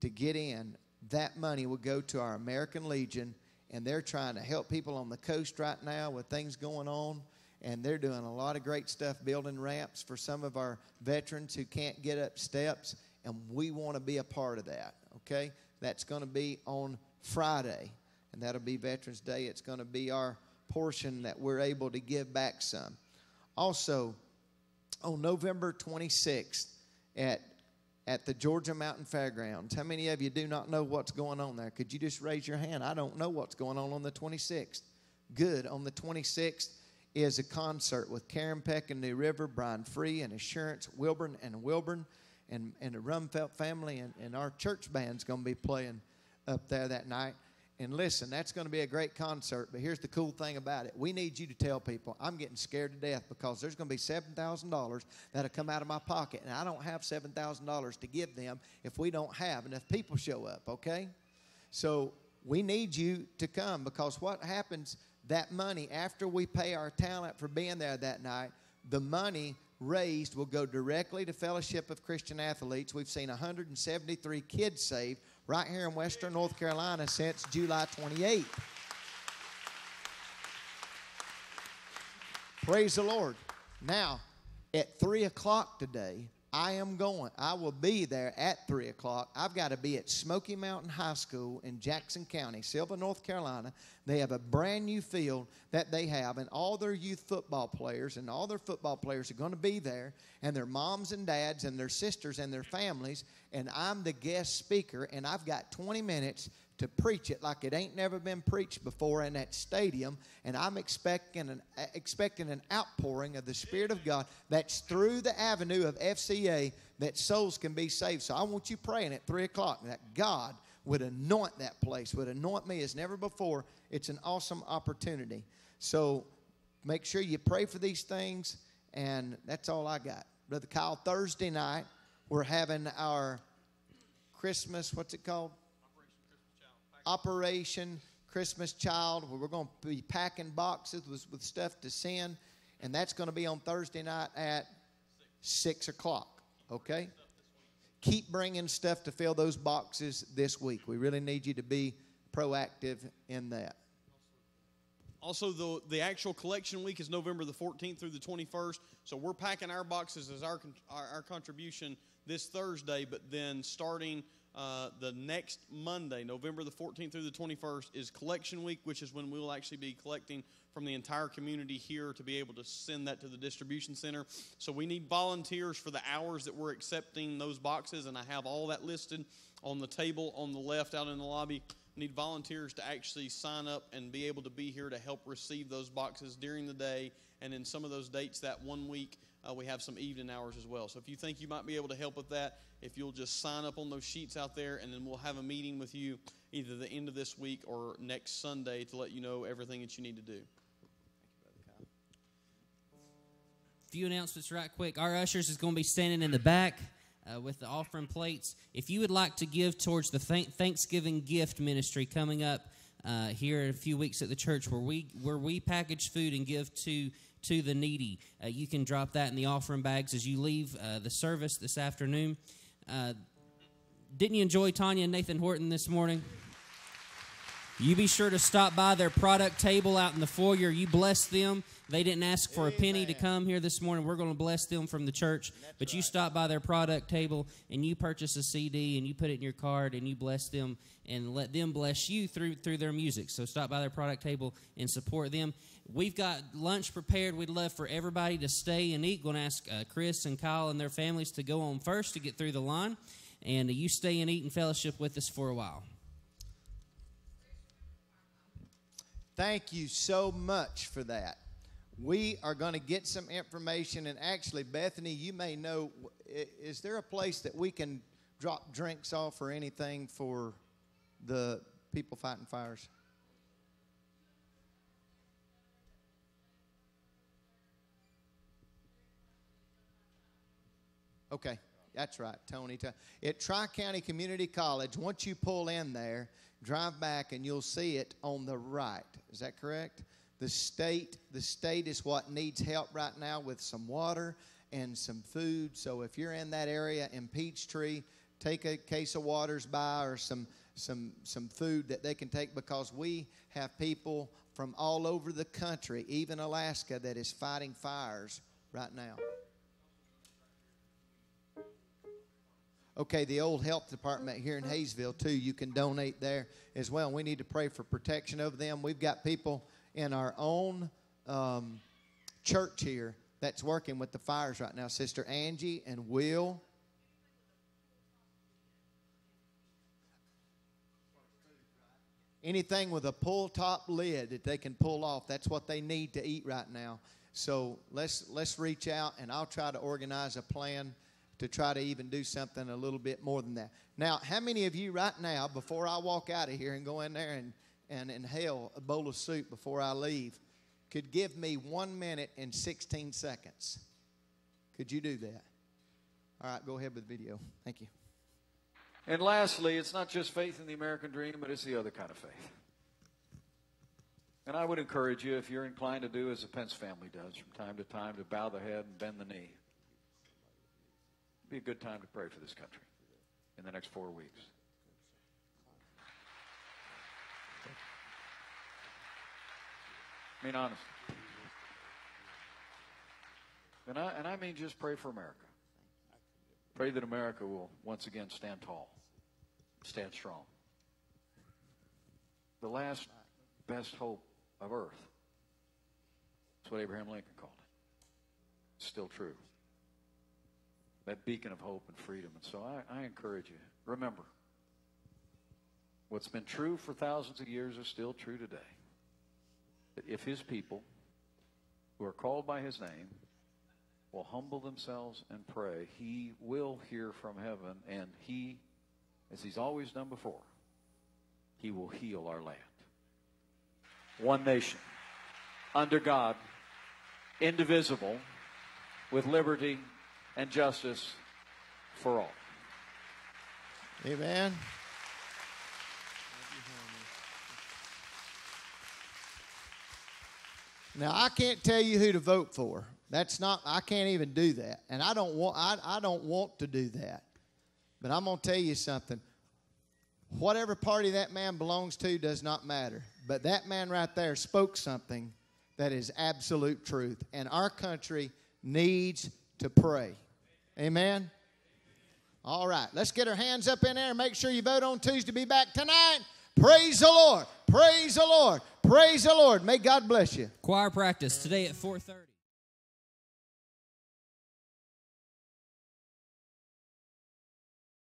to get in, that money will go to our American Legion, and they're trying to help people on the coast right now with things going on. And they're doing a lot of great stuff, building ramps for some of our veterans who can't get up steps, and we want to be a part of that. Okay, that's going to be on Friday, and that'll be Veterans Day. It's going to be our portion that we're able to give back some. Also, on November 26th at at the Georgia Mountain Fairgrounds. How many of you do not know what's going on there? Could you just raise your hand? I don't know what's going on on the 26th. Good. On the 26th is a concert with Karen Peck and New River, Brian Free and Assurance, Wilburn and Wilburn, and, and the Rumfelt family, and, and our church band's going to be playing up there that night. And listen, that's going to be a great concert. But here's the cool thing about it we need you to tell people, I'm getting scared to death because there's going to be $7,000 that'll come out of my pocket. And I don't have $7,000 to give them if we don't have enough people show up, okay? So we need you to come because what happens that money, after we pay our talent for being there that night, the money raised will go directly to Fellowship of Christian Athletes. We've seen 173 kids saved right here in Western North Carolina since July 28th. Praise the Lord. Now, at 3 o'clock today, I am going. I will be there at 3 o'clock. I've got to be at Smoky Mountain High School in Jackson County, Sylva, North Carolina. They have a brand new field that they have, and all their youth football players and all their football players are going to be there, and their moms and dads and their sisters and their families. And I'm the guest speaker, and I've got 20 minutes to preach it like it ain't never been preached before in that stadium. And I'm expecting an, uh, expecting an outpouring of the Spirit of God that's through the avenue of FCA that souls can be saved. So I want you praying at 3 o'clock that God would anoint that place, would anoint me as never before. It's an awesome opportunity. So make sure you pray for these things, and that's all I got. Brother Kyle, Thursday night, we're having our Christmas, what's it called? Operation Christmas Child, we're going to be packing boxes with, with stuff to send, and that's going to be on Thursday night at 6 o'clock, okay? Keep bringing stuff to fill those boxes this week. We really need you to be proactive in that. Also, the, the actual collection week is November the 14th through the 21st. So we're packing our boxes as our, our, our contribution this Thursday, but then starting uh, the next Monday, November the 14th through the 21st, is collection week, which is when we will actually be collecting from the entire community here to be able to send that to the distribution center. So we need volunteers for the hours that we're accepting those boxes, and I have all that listed on the table on the left out in the lobby. Need volunteers to actually sign up and be able to be here to help receive those boxes during the day, and in some of those dates that one week. Uh, we have some evening hours as well. So if you think you might be able to help with that, if you'll just sign up on those sheets out there, and then we'll have a meeting with you either the end of this week or next Sunday to let you know everything that you need to do. A few announcements right quick. Our ushers is going to be standing in the back uh, with the offering plates. If you would like to give towards the thank- Thanksgiving gift ministry coming up uh, here in a few weeks at the church, where we where we package food and give to to the needy, uh, you can drop that in the offering bags as you leave uh, the service this afternoon. Uh, didn't you enjoy Tanya and Nathan Horton this morning? You be sure to stop by their product table out in the foyer. You bless them. They didn't ask for a penny to come here this morning. We're going to bless them from the church. but you stop by their product table and you purchase a CD and you put it in your card and you bless them and let them bless you through through their music. So stop by their product table and support them. We've got lunch prepared. We'd love for everybody to stay and eat. Going to ask uh, Chris and Kyle and their families to go on first to get through the line, and uh, you stay and eat and fellowship with us for a while. Thank you so much for that. We are going to get some information, and actually, Bethany, you may know is there a place that we can drop drinks off or anything for the people fighting fires? Okay, that's right, Tony. At Tri County Community College, once you pull in there, drive back and you'll see it on the right. Is that correct? The state, the state is what needs help right now with some water and some food. So if you're in that area in Peachtree, take a case of waters by or some some some food that they can take because we have people from all over the country, even Alaska, that is fighting fires right now. Okay, the old health department here in Hayesville, too, you can donate there as well. We need to pray for protection over them. We've got people in our own um, church here that's working with the fires right now. Sister Angie and Will. Anything with a pull top lid that they can pull off, that's what they need to eat right now. So let's let's reach out and I'll try to organize a plan to try to even do something a little bit more than that. Now, how many of you right now, before I walk out of here and go in there and, and inhale a bowl of soup before I leave, could give me one minute and 16 seconds? Could you do that? All right, go ahead with the video. Thank you. And lastly, it's not just faith in the American dream, but it's the other kind of faith. And I would encourage you, if you're inclined to do as the Pence family does from time to time, to bow the head and bend the knee. Be a good time to pray for this country in the next four weeks. I mean, honest. And I, and I mean just pray for America. Pray that America will once again stand tall, stand strong. The last best hope of earth. That's what Abraham Lincoln called it. It's still true. That beacon of hope and freedom. And so I, I encourage you, remember, what's been true for thousands of years is still true today. That if his people, who are called by his name, will humble themselves and pray, he will hear from heaven, and he, as he's always done before, he will heal our land. One nation, under God, indivisible, with liberty and justice for all. Amen. Now I can't tell you who to vote for. That's not I can't even do that. And I don't want I, I don't want to do that. But I'm gonna tell you something. Whatever party that man belongs to does not matter. But that man right there spoke something that is absolute truth. And our country needs to pray. Amen. All right, let's get our hands up in there and make sure you vote on Tuesday. Be back tonight. Praise the Lord. Praise the Lord. Praise the Lord. May God bless you. Choir practice today at 4:30.